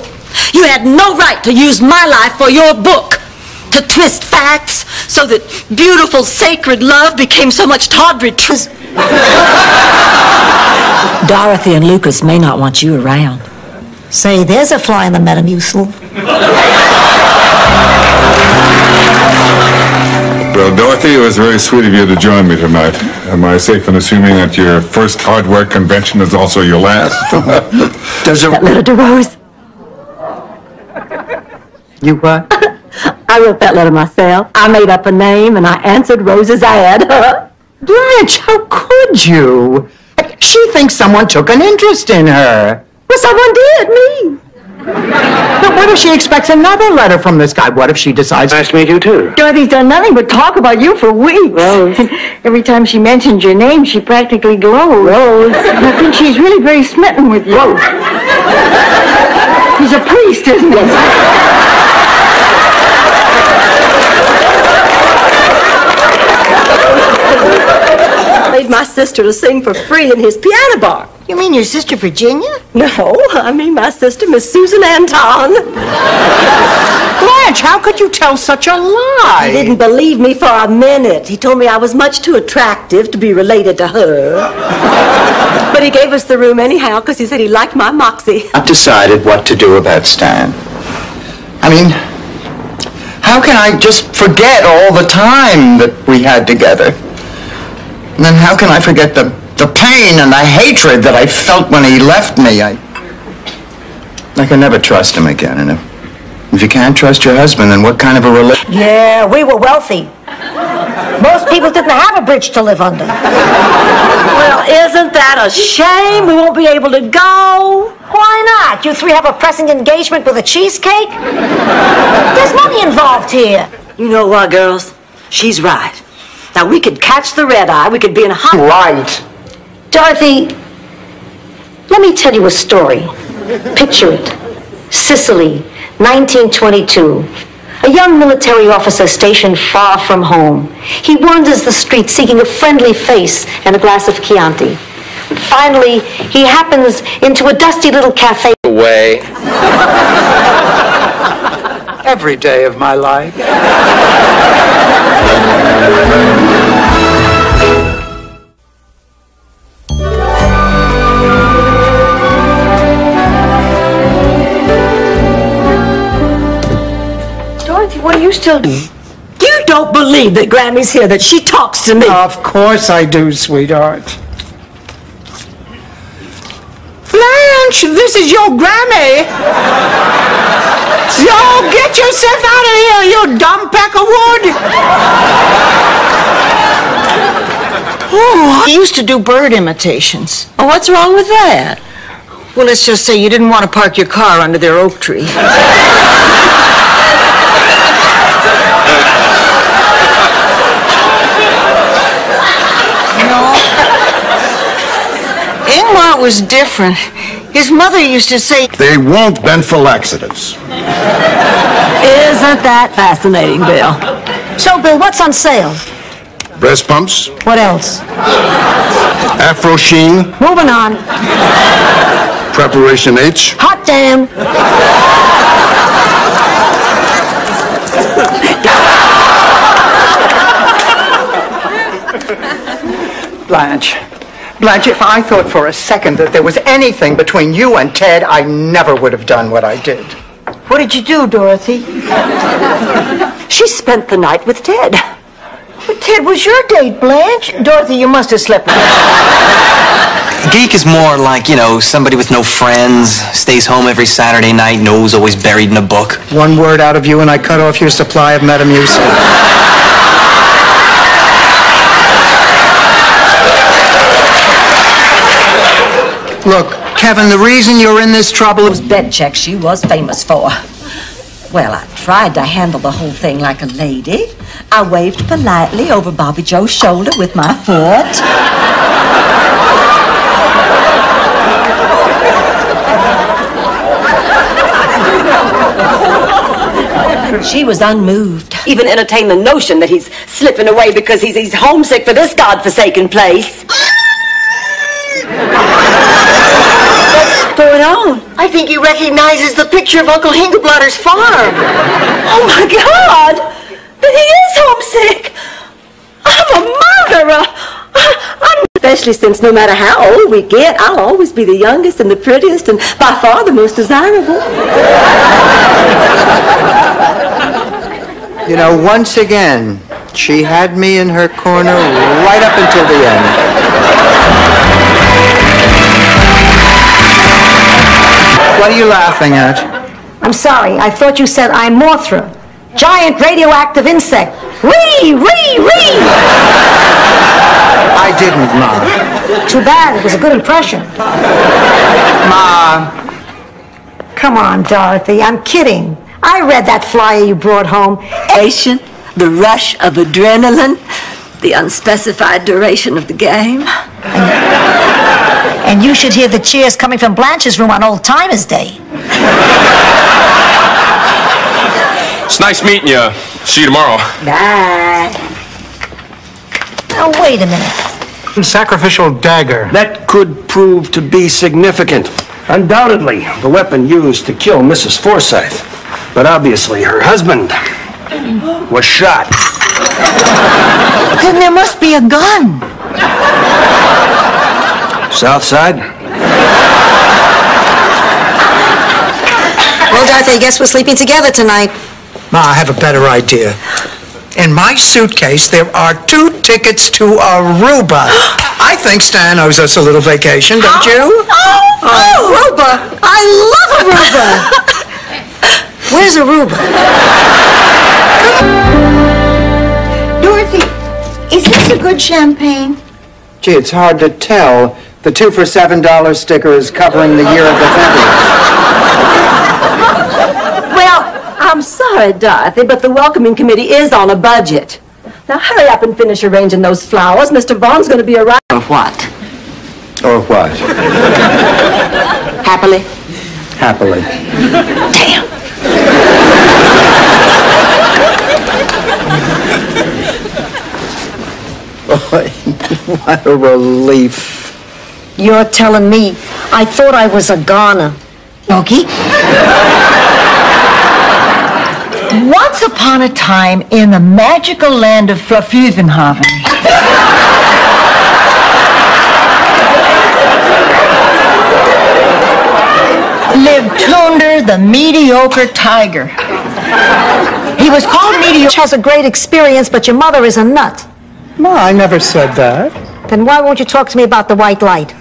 You had no right to use my life for your book. To twist facts so that beautiful, sacred love became so much tawdry truth. Dorothy and Lucas may not want you around. Say, there's a fly in the Metamucil. Well, Dorothy, it was very sweet of you to join me tonight. Am I safe in assuming that your first hardware convention is also your last? Does That letter to Rose. You what? I wrote that letter myself. I made up a name and I answered Rose's ad. Blanche, how could you? She thinks someone took an interest in her. well, someone did, me. But what if she expects another letter from this guy? What if she decides... Nice to meet you, too. Dorothy's done nothing but talk about you for weeks. Rose. Every time she mentions your name, she practically glows. Rose. I think she's really very smitten with you. He's a priest, isn't he? Made my sister to sing for free in his piano bar. You mean your sister Virginia? No, I mean my sister, Miss Susan Anton. Blanche, how could you tell such a lie? He didn't believe me for a minute. He told me I was much too attractive to be related to her. but he gave us the room anyhow because he said he liked my moxie. I've decided what to do about Stan. I mean, how can I just forget all the time that we had together? And then how can I forget the, the pain and the hatred that I felt when he left me? I, I can never trust him again. And if, if you can't trust your husband, then what kind of a relationship? Yeah, we were wealthy. Most people didn't have a bridge to live under. Well, isn't that a shame? We won't be able to go. Why not? You three have a pressing engagement with a cheesecake? There's money involved here. You know what, girls? She's right. Now, we could catch the red eye. We could be in a hot... Right. Dorothy, let me tell you a story. Picture it. Sicily, 1922. A young military officer stationed far from home. He wanders the streets seeking a friendly face and a glass of Chianti. Finally, he happens into a dusty little cafe. Away. Every day of my life. Still doing? You don't believe that Grammy's here, that she talks to me. Of course I do, sweetheart. Blanche, this is your Grammy. Yo, get yourself out of here, you dumb peck of wood. Oh, he used to do bird imitations. Oh, what's wrong with that? Well, let's just say you didn't want to park your car under their oak tree. Was different. His mother used to say, They won't bend for laxatives. Isn't that fascinating, Bill? So, Bill, what's on sale? Breast pumps, What else? Afro Sheen, Moving on. Preparation H, Hot damn. Blanche. Blanche, if I thought for a second that there was anything between you and Ted, I never would have done what I did. What did you do, Dorothy? She spent the night with Ted. But Ted was your date, Blanche. Dorothy, you must have slept with Geek is more like, you know, somebody with no friends, stays home every Saturday night, nose always buried in a book. One word out of you and I cut off your supply of Metamucil. Look, Kevin, the reason you're in this trouble is... Those bed checks she was famous for. Well, I tried to handle the whole thing like a lady. I waved politely over Bobby Joe's shoulder with my foot. She was unmoved. Even entertained the notion that he's slipping away because he's, he's homesick for this godforsaken place. What's going on? I think he recognizes the picture of Uncle Hingelblotter's farm. Oh my God! But he is homesick! I'm a murderer! I'm especially since no matter how old we get, I'll always be the youngest and the prettiest and by far the most desirable. You know, once again, she had me in her corner right up until the end. What are you laughing at? I'm sorry, I thought you said I'm Mothra. Giant radioactive insect. Ree, ree, ree! I didn't, Ma. Too bad, it was a good impression. Ma, come on, Dorothy. I'm kidding. I read that flyer you brought home. Patient, the rush of adrenaline, the unspecified duration of the game. And you should hear the cheers coming from Blanche's room on Old Timers Day. It's nice meeting you. See you tomorrow. Bye. Now, wait a minute. Sacrificial dagger. That could prove to be significant. Undoubtedly, the weapon used to kill Mrs. Forsyth. But obviously, her husband was shot. Then there must be a gun. South side? Well, Dorothy, I guess we're sleeping together tonight. Ma, I have a better idea. In my suitcase, there are two tickets to Aruba. I think Stan owes us a little vacation, don't you? Oh, oh Aruba! I love Aruba! Where's Aruba? Dorothy, is this a good champagne? Gee, it's hard to tell. The two for seven dollar sticker is covering the year of the Well, I'm sorry, Dorothy, but the welcoming committee is on a budget. Now hurry up and finish arranging those flowers. Mr. Vaughn's going to be around. Or what? Or what? Happily? Happily. Damn. what a relief. You're telling me I thought I was a goner. Okay. Once upon a time in the magical land of Fluffuvenhaven. lived Tunder the mediocre tiger. He was called mediocre. has a great experience, but your mother is a nut. Ma, I never said that. Then why won't you talk to me about the white light?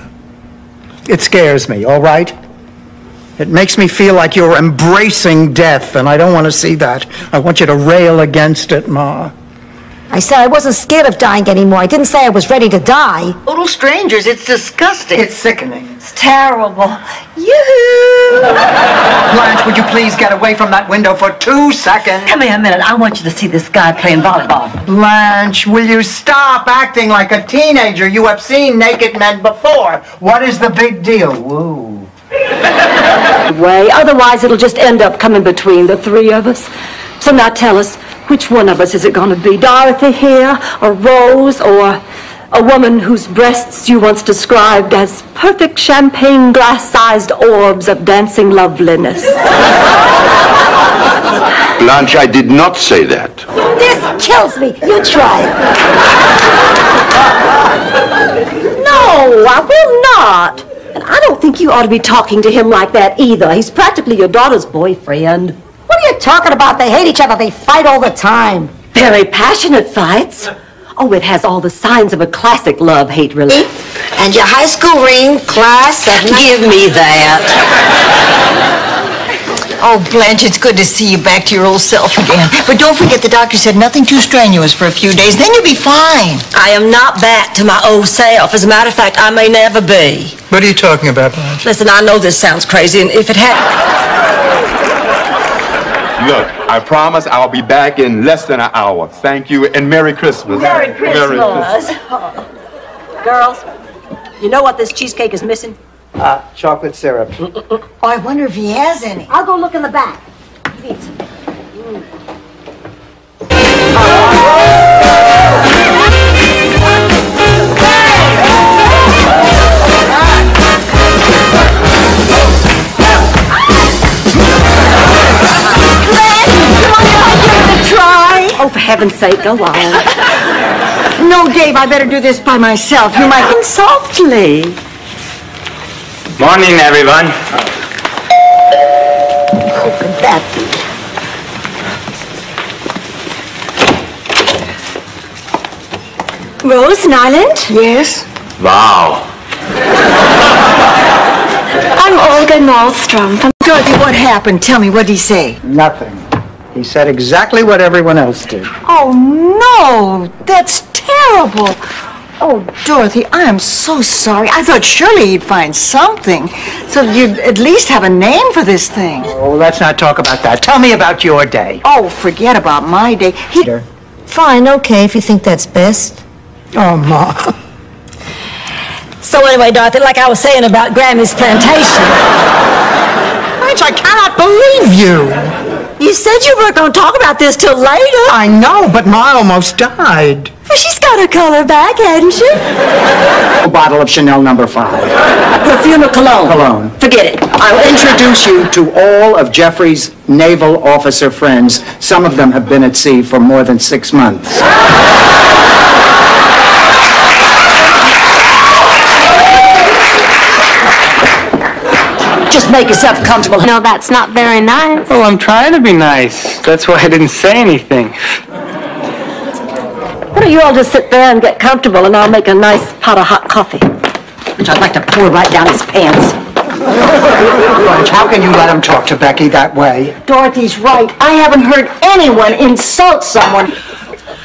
It scares me, all right? It makes me feel like you're embracing death, and I don't want to see that. I want you to rail against it, Ma. I said I wasn't scared of dying anymore. I didn't say I was ready to die. Total strangers, it's disgusting. It's sickening. It's terrible. Yoo-hoo! Blanche, would you please get away from that window for two seconds? Come here a minute. I want you to see this guy playing volleyball. Blanche, will you stop acting like a teenager? You have seen naked men before. What is the big deal? Woo. way. Otherwise, it'll just end up coming between the three of us. So now tell us, which one of us is it going to be? Dorothy here, or Rose, or a woman whose breasts you once described as perfect champagne glass-sized orbs of dancing loveliness? Blanche, I did not say that. This kills me. You try it. No, I will not. And I don't think you ought to be talking to him like that either. He's practically your daughter's boyfriend. What are you talking about? They hate each other. They fight all the time. Very passionate fights. Oh, it has all the signs of a classic love-hate relationship. And your high school ring, class of... Give me that. Oh, Blanche, it's good to see you back to your old self again. But don't forget the doctor said nothing too strenuous for a few days, then you'll be fine. I am not back to my old self. As a matter of fact, I may never be. What are you talking about, Blanche? Listen, I know this sounds crazy, and if it had... Look, I promise I'll be back in less than an hour. Thank you, and Merry Christmas. Merry Christmas. Girls, you know what this cheesecake is missing? Uh, chocolate syrup. Oh, I wonder if he has any. I'll go look in the back. Try. Oh, Oh, for heaven's sake, go on. No, Dave, I better do this by myself. You might... Softly. Morning, everyone. Who could That. be? Rose Nyland? Yes? Wow. I'm Olga Nordstrom from... Dorothy, what happened? Tell me, what did he say? Nothing. He said exactly what everyone else did. Oh, no! That's terrible! Oh, Dorothy, I am so sorry. I thought surely he'd find something, so you'd at least have a name for this thing. Oh, let's not talk about that. Tell me about your day. Oh, forget about my day. He... Fine, okay, if you think that's best. Oh, Ma. So anyway, Dorothy, like I was saying about Grammy's plantation. Blanche, I cannot believe you. You said you weren't going to talk about this till later. I know, but Ma almost died. Well, she's got her color back, hasn't she? A bottle of Chanel number five. Perfume or cologne? Cologne. Forget it. I'll introduce you to all of Jeffrey's naval officer friends. Some of them have been at sea for more than six months. Just make yourself comfortable. No, that's not very nice. Oh, I'm trying to be nice. That's why I didn't say anything. Why don't you all just sit there and get comfortable, and I'll make a nice pot of hot coffee, which I'd like to pour right down his pants. Blanche, how can you let him talk to Becky that way? Dorothy's right. I haven't heard anyone insult someone.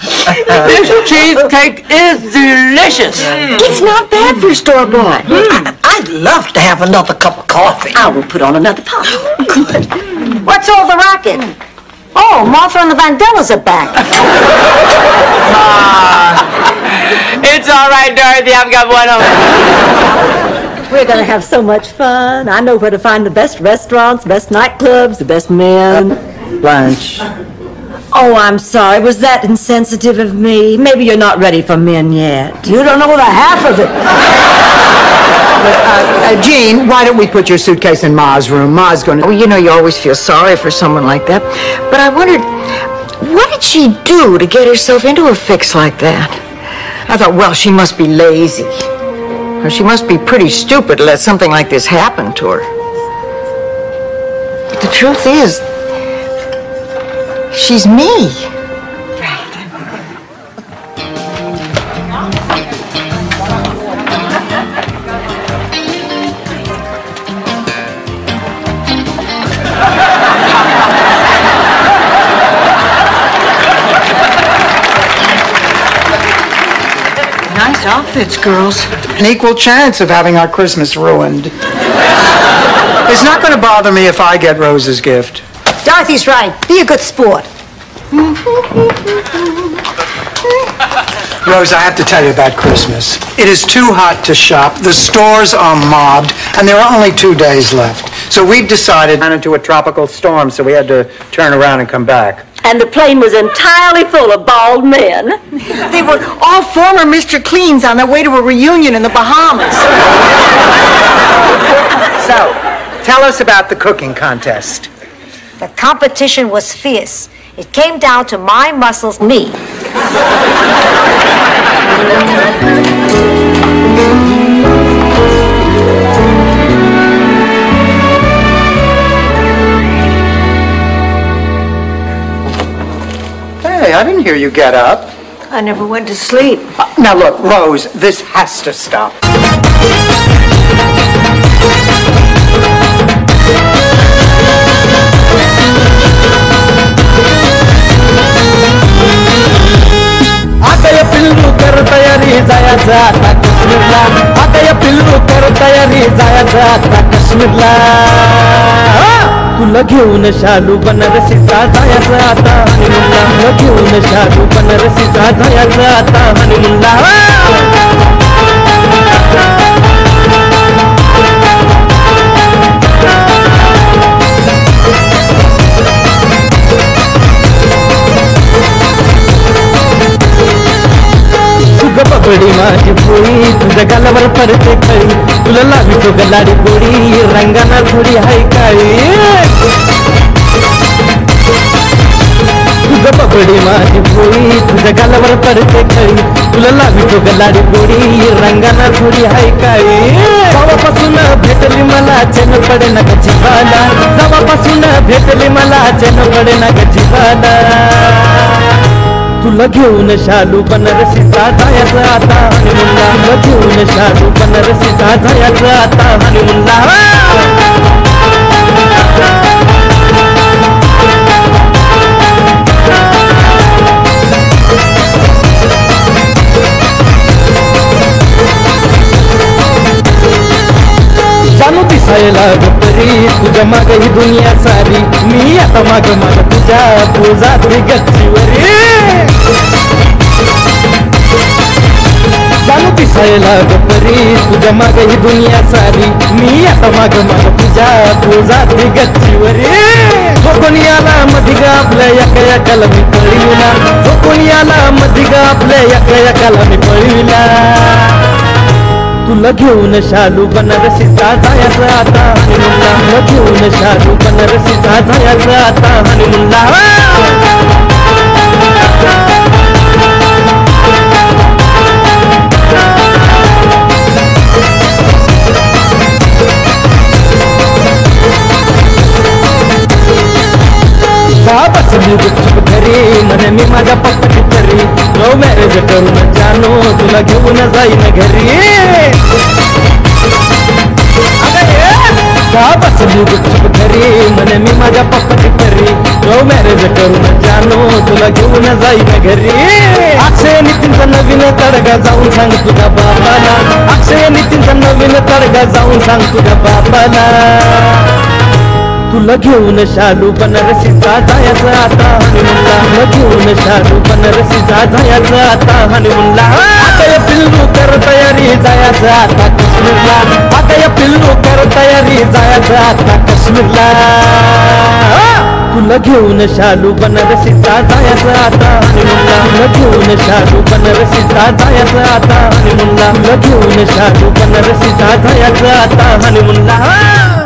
This cheesecake is delicious. Mm. It's not bad for store-bought. Mm. I'd love to have another cup of coffee. I will put on another pot. Good. What's all the racket? Oh, Martha and the Vandellas are back. Ah, it's all right, Dorothy. I've got one of We're going to have so much fun. I know where to find the best restaurants, best nightclubs, the best men. Blanche. Oh, I'm sorry. Was that insensitive of me? Maybe you're not ready for men yet. You don't know the half of it. Uh, uh, Jean, why don't we put your suitcase in Ma's room? Ma's going to... Oh, you know, you always feel sorry for someone like that. But I wondered, what did she do to get herself into a fix like that? I thought, well, she must be lazy. Or she must be pretty stupid to let something like this happen to her. But the truth is, she's me. Nice outfits, girls. An equal chance of having our Christmas ruined. it's not going to bother me if I get Rose's gift. Dorothy's right. Be a good sport. Rose, I have to tell you about Christmas. It is too hot to shop. The stores are mobbed, and there are only two days left. So we've decided ran into a tropical storm, so we had to turn around and come back. And the plane was entirely full of bald men. They were all former Mr. Cleans on their way to a reunion in the Bahamas. So, tell us about the cooking contest. The competition was fierce. It came down to my muscles, me. Hey, I didn't hear you get up. I never went to sleep. Uh, Now look, Rose, this has to stop. आता या पिल्लू कर तयारी जायचं आता काश्मीरला. आता या पिल्लू कर तयारी जायचं आता काश्मीरला. तुला घेऊन शालू बनरसीचा जायचं आता हनीमूनला तुला घेऊन शालू बनरसीचा जायचं आता हनीमूनला तुझ बबडी माझी पोळी तुझ्या गालावर पडते कळी तुला लावितो गलाडी गोडी रंगाना थोडी हाय काळी तुझ बबडी माझी पोळी तुझ्या गालावर पडते कळी तुला लावितो गलाडी गोडी रंगाना थोडी हाय काळी जावापासून भेटली मला, चेन पडे ना गजीवाला जावापासून भेटली मला, चेन पडे ना गजीवाला मुला घेऊन शालू बनरसी जायचं आता. आणि मुला घेऊन शालू बनरसी जायचं आता. आणि मुला दिसायला परी तुझ्या मागे ही दुनिया सारी. मी आता माग माग तुझ्या पूजा जात्री गच्चीवरी. चालू दिसायला गपरी तुझ्या माग ही दुनिया सारी. मी आता माग माग तुझ्या पूजा जात्री गच्चीवरी. जो कोणी आला मधी ग आपल्या एका एकाला मी पळविला. जो कोणी आला मधी ग आपल्या एका एकाला मी पळविला. तुला घेऊन शालू बनरसीचा जायचं आता. हनुमुल्ला तुला घेऊन शालू बनरसीचा जायचं आता. हनुमुल्ला बाबाच मी गुपचूप घरी मन मी माझा पप्पाची लव्ह मॅरेज करून. जानो तुला घेऊन जाईन घरी. बाबाच मी गुपचूप घरी. म्हणे मी माझ्या पप्पाची तरी. लव्ह मॅरेज करून. जानो तुला घेऊन जाईन घरी. अक्षय नितीनचा नवीन तडगा जाऊन सांग तुझ्या बाबाला. अक्षय नितीनचा नवीन तडगा जाऊन सांग तुझ्या बाबाला. तुला घेऊन शालू बनारसीचा जायचं आता हनुमला तुला घेऊन शालू बनारसीचा जायचं आता हनुमला आता या पिल्लू कर तयारी जायचं आता काश्मीरला. आता या पिल्लू कर तयारी जायचं आता काश्मीरला. तुला घेऊन शालू बनारसीचा जायचं आता हनुमला तुला घेऊन शालू बनारसीचा जायचं आता हनुमला तुला घेऊन शालू बनारसीचा जायचं आता हनीमूनला.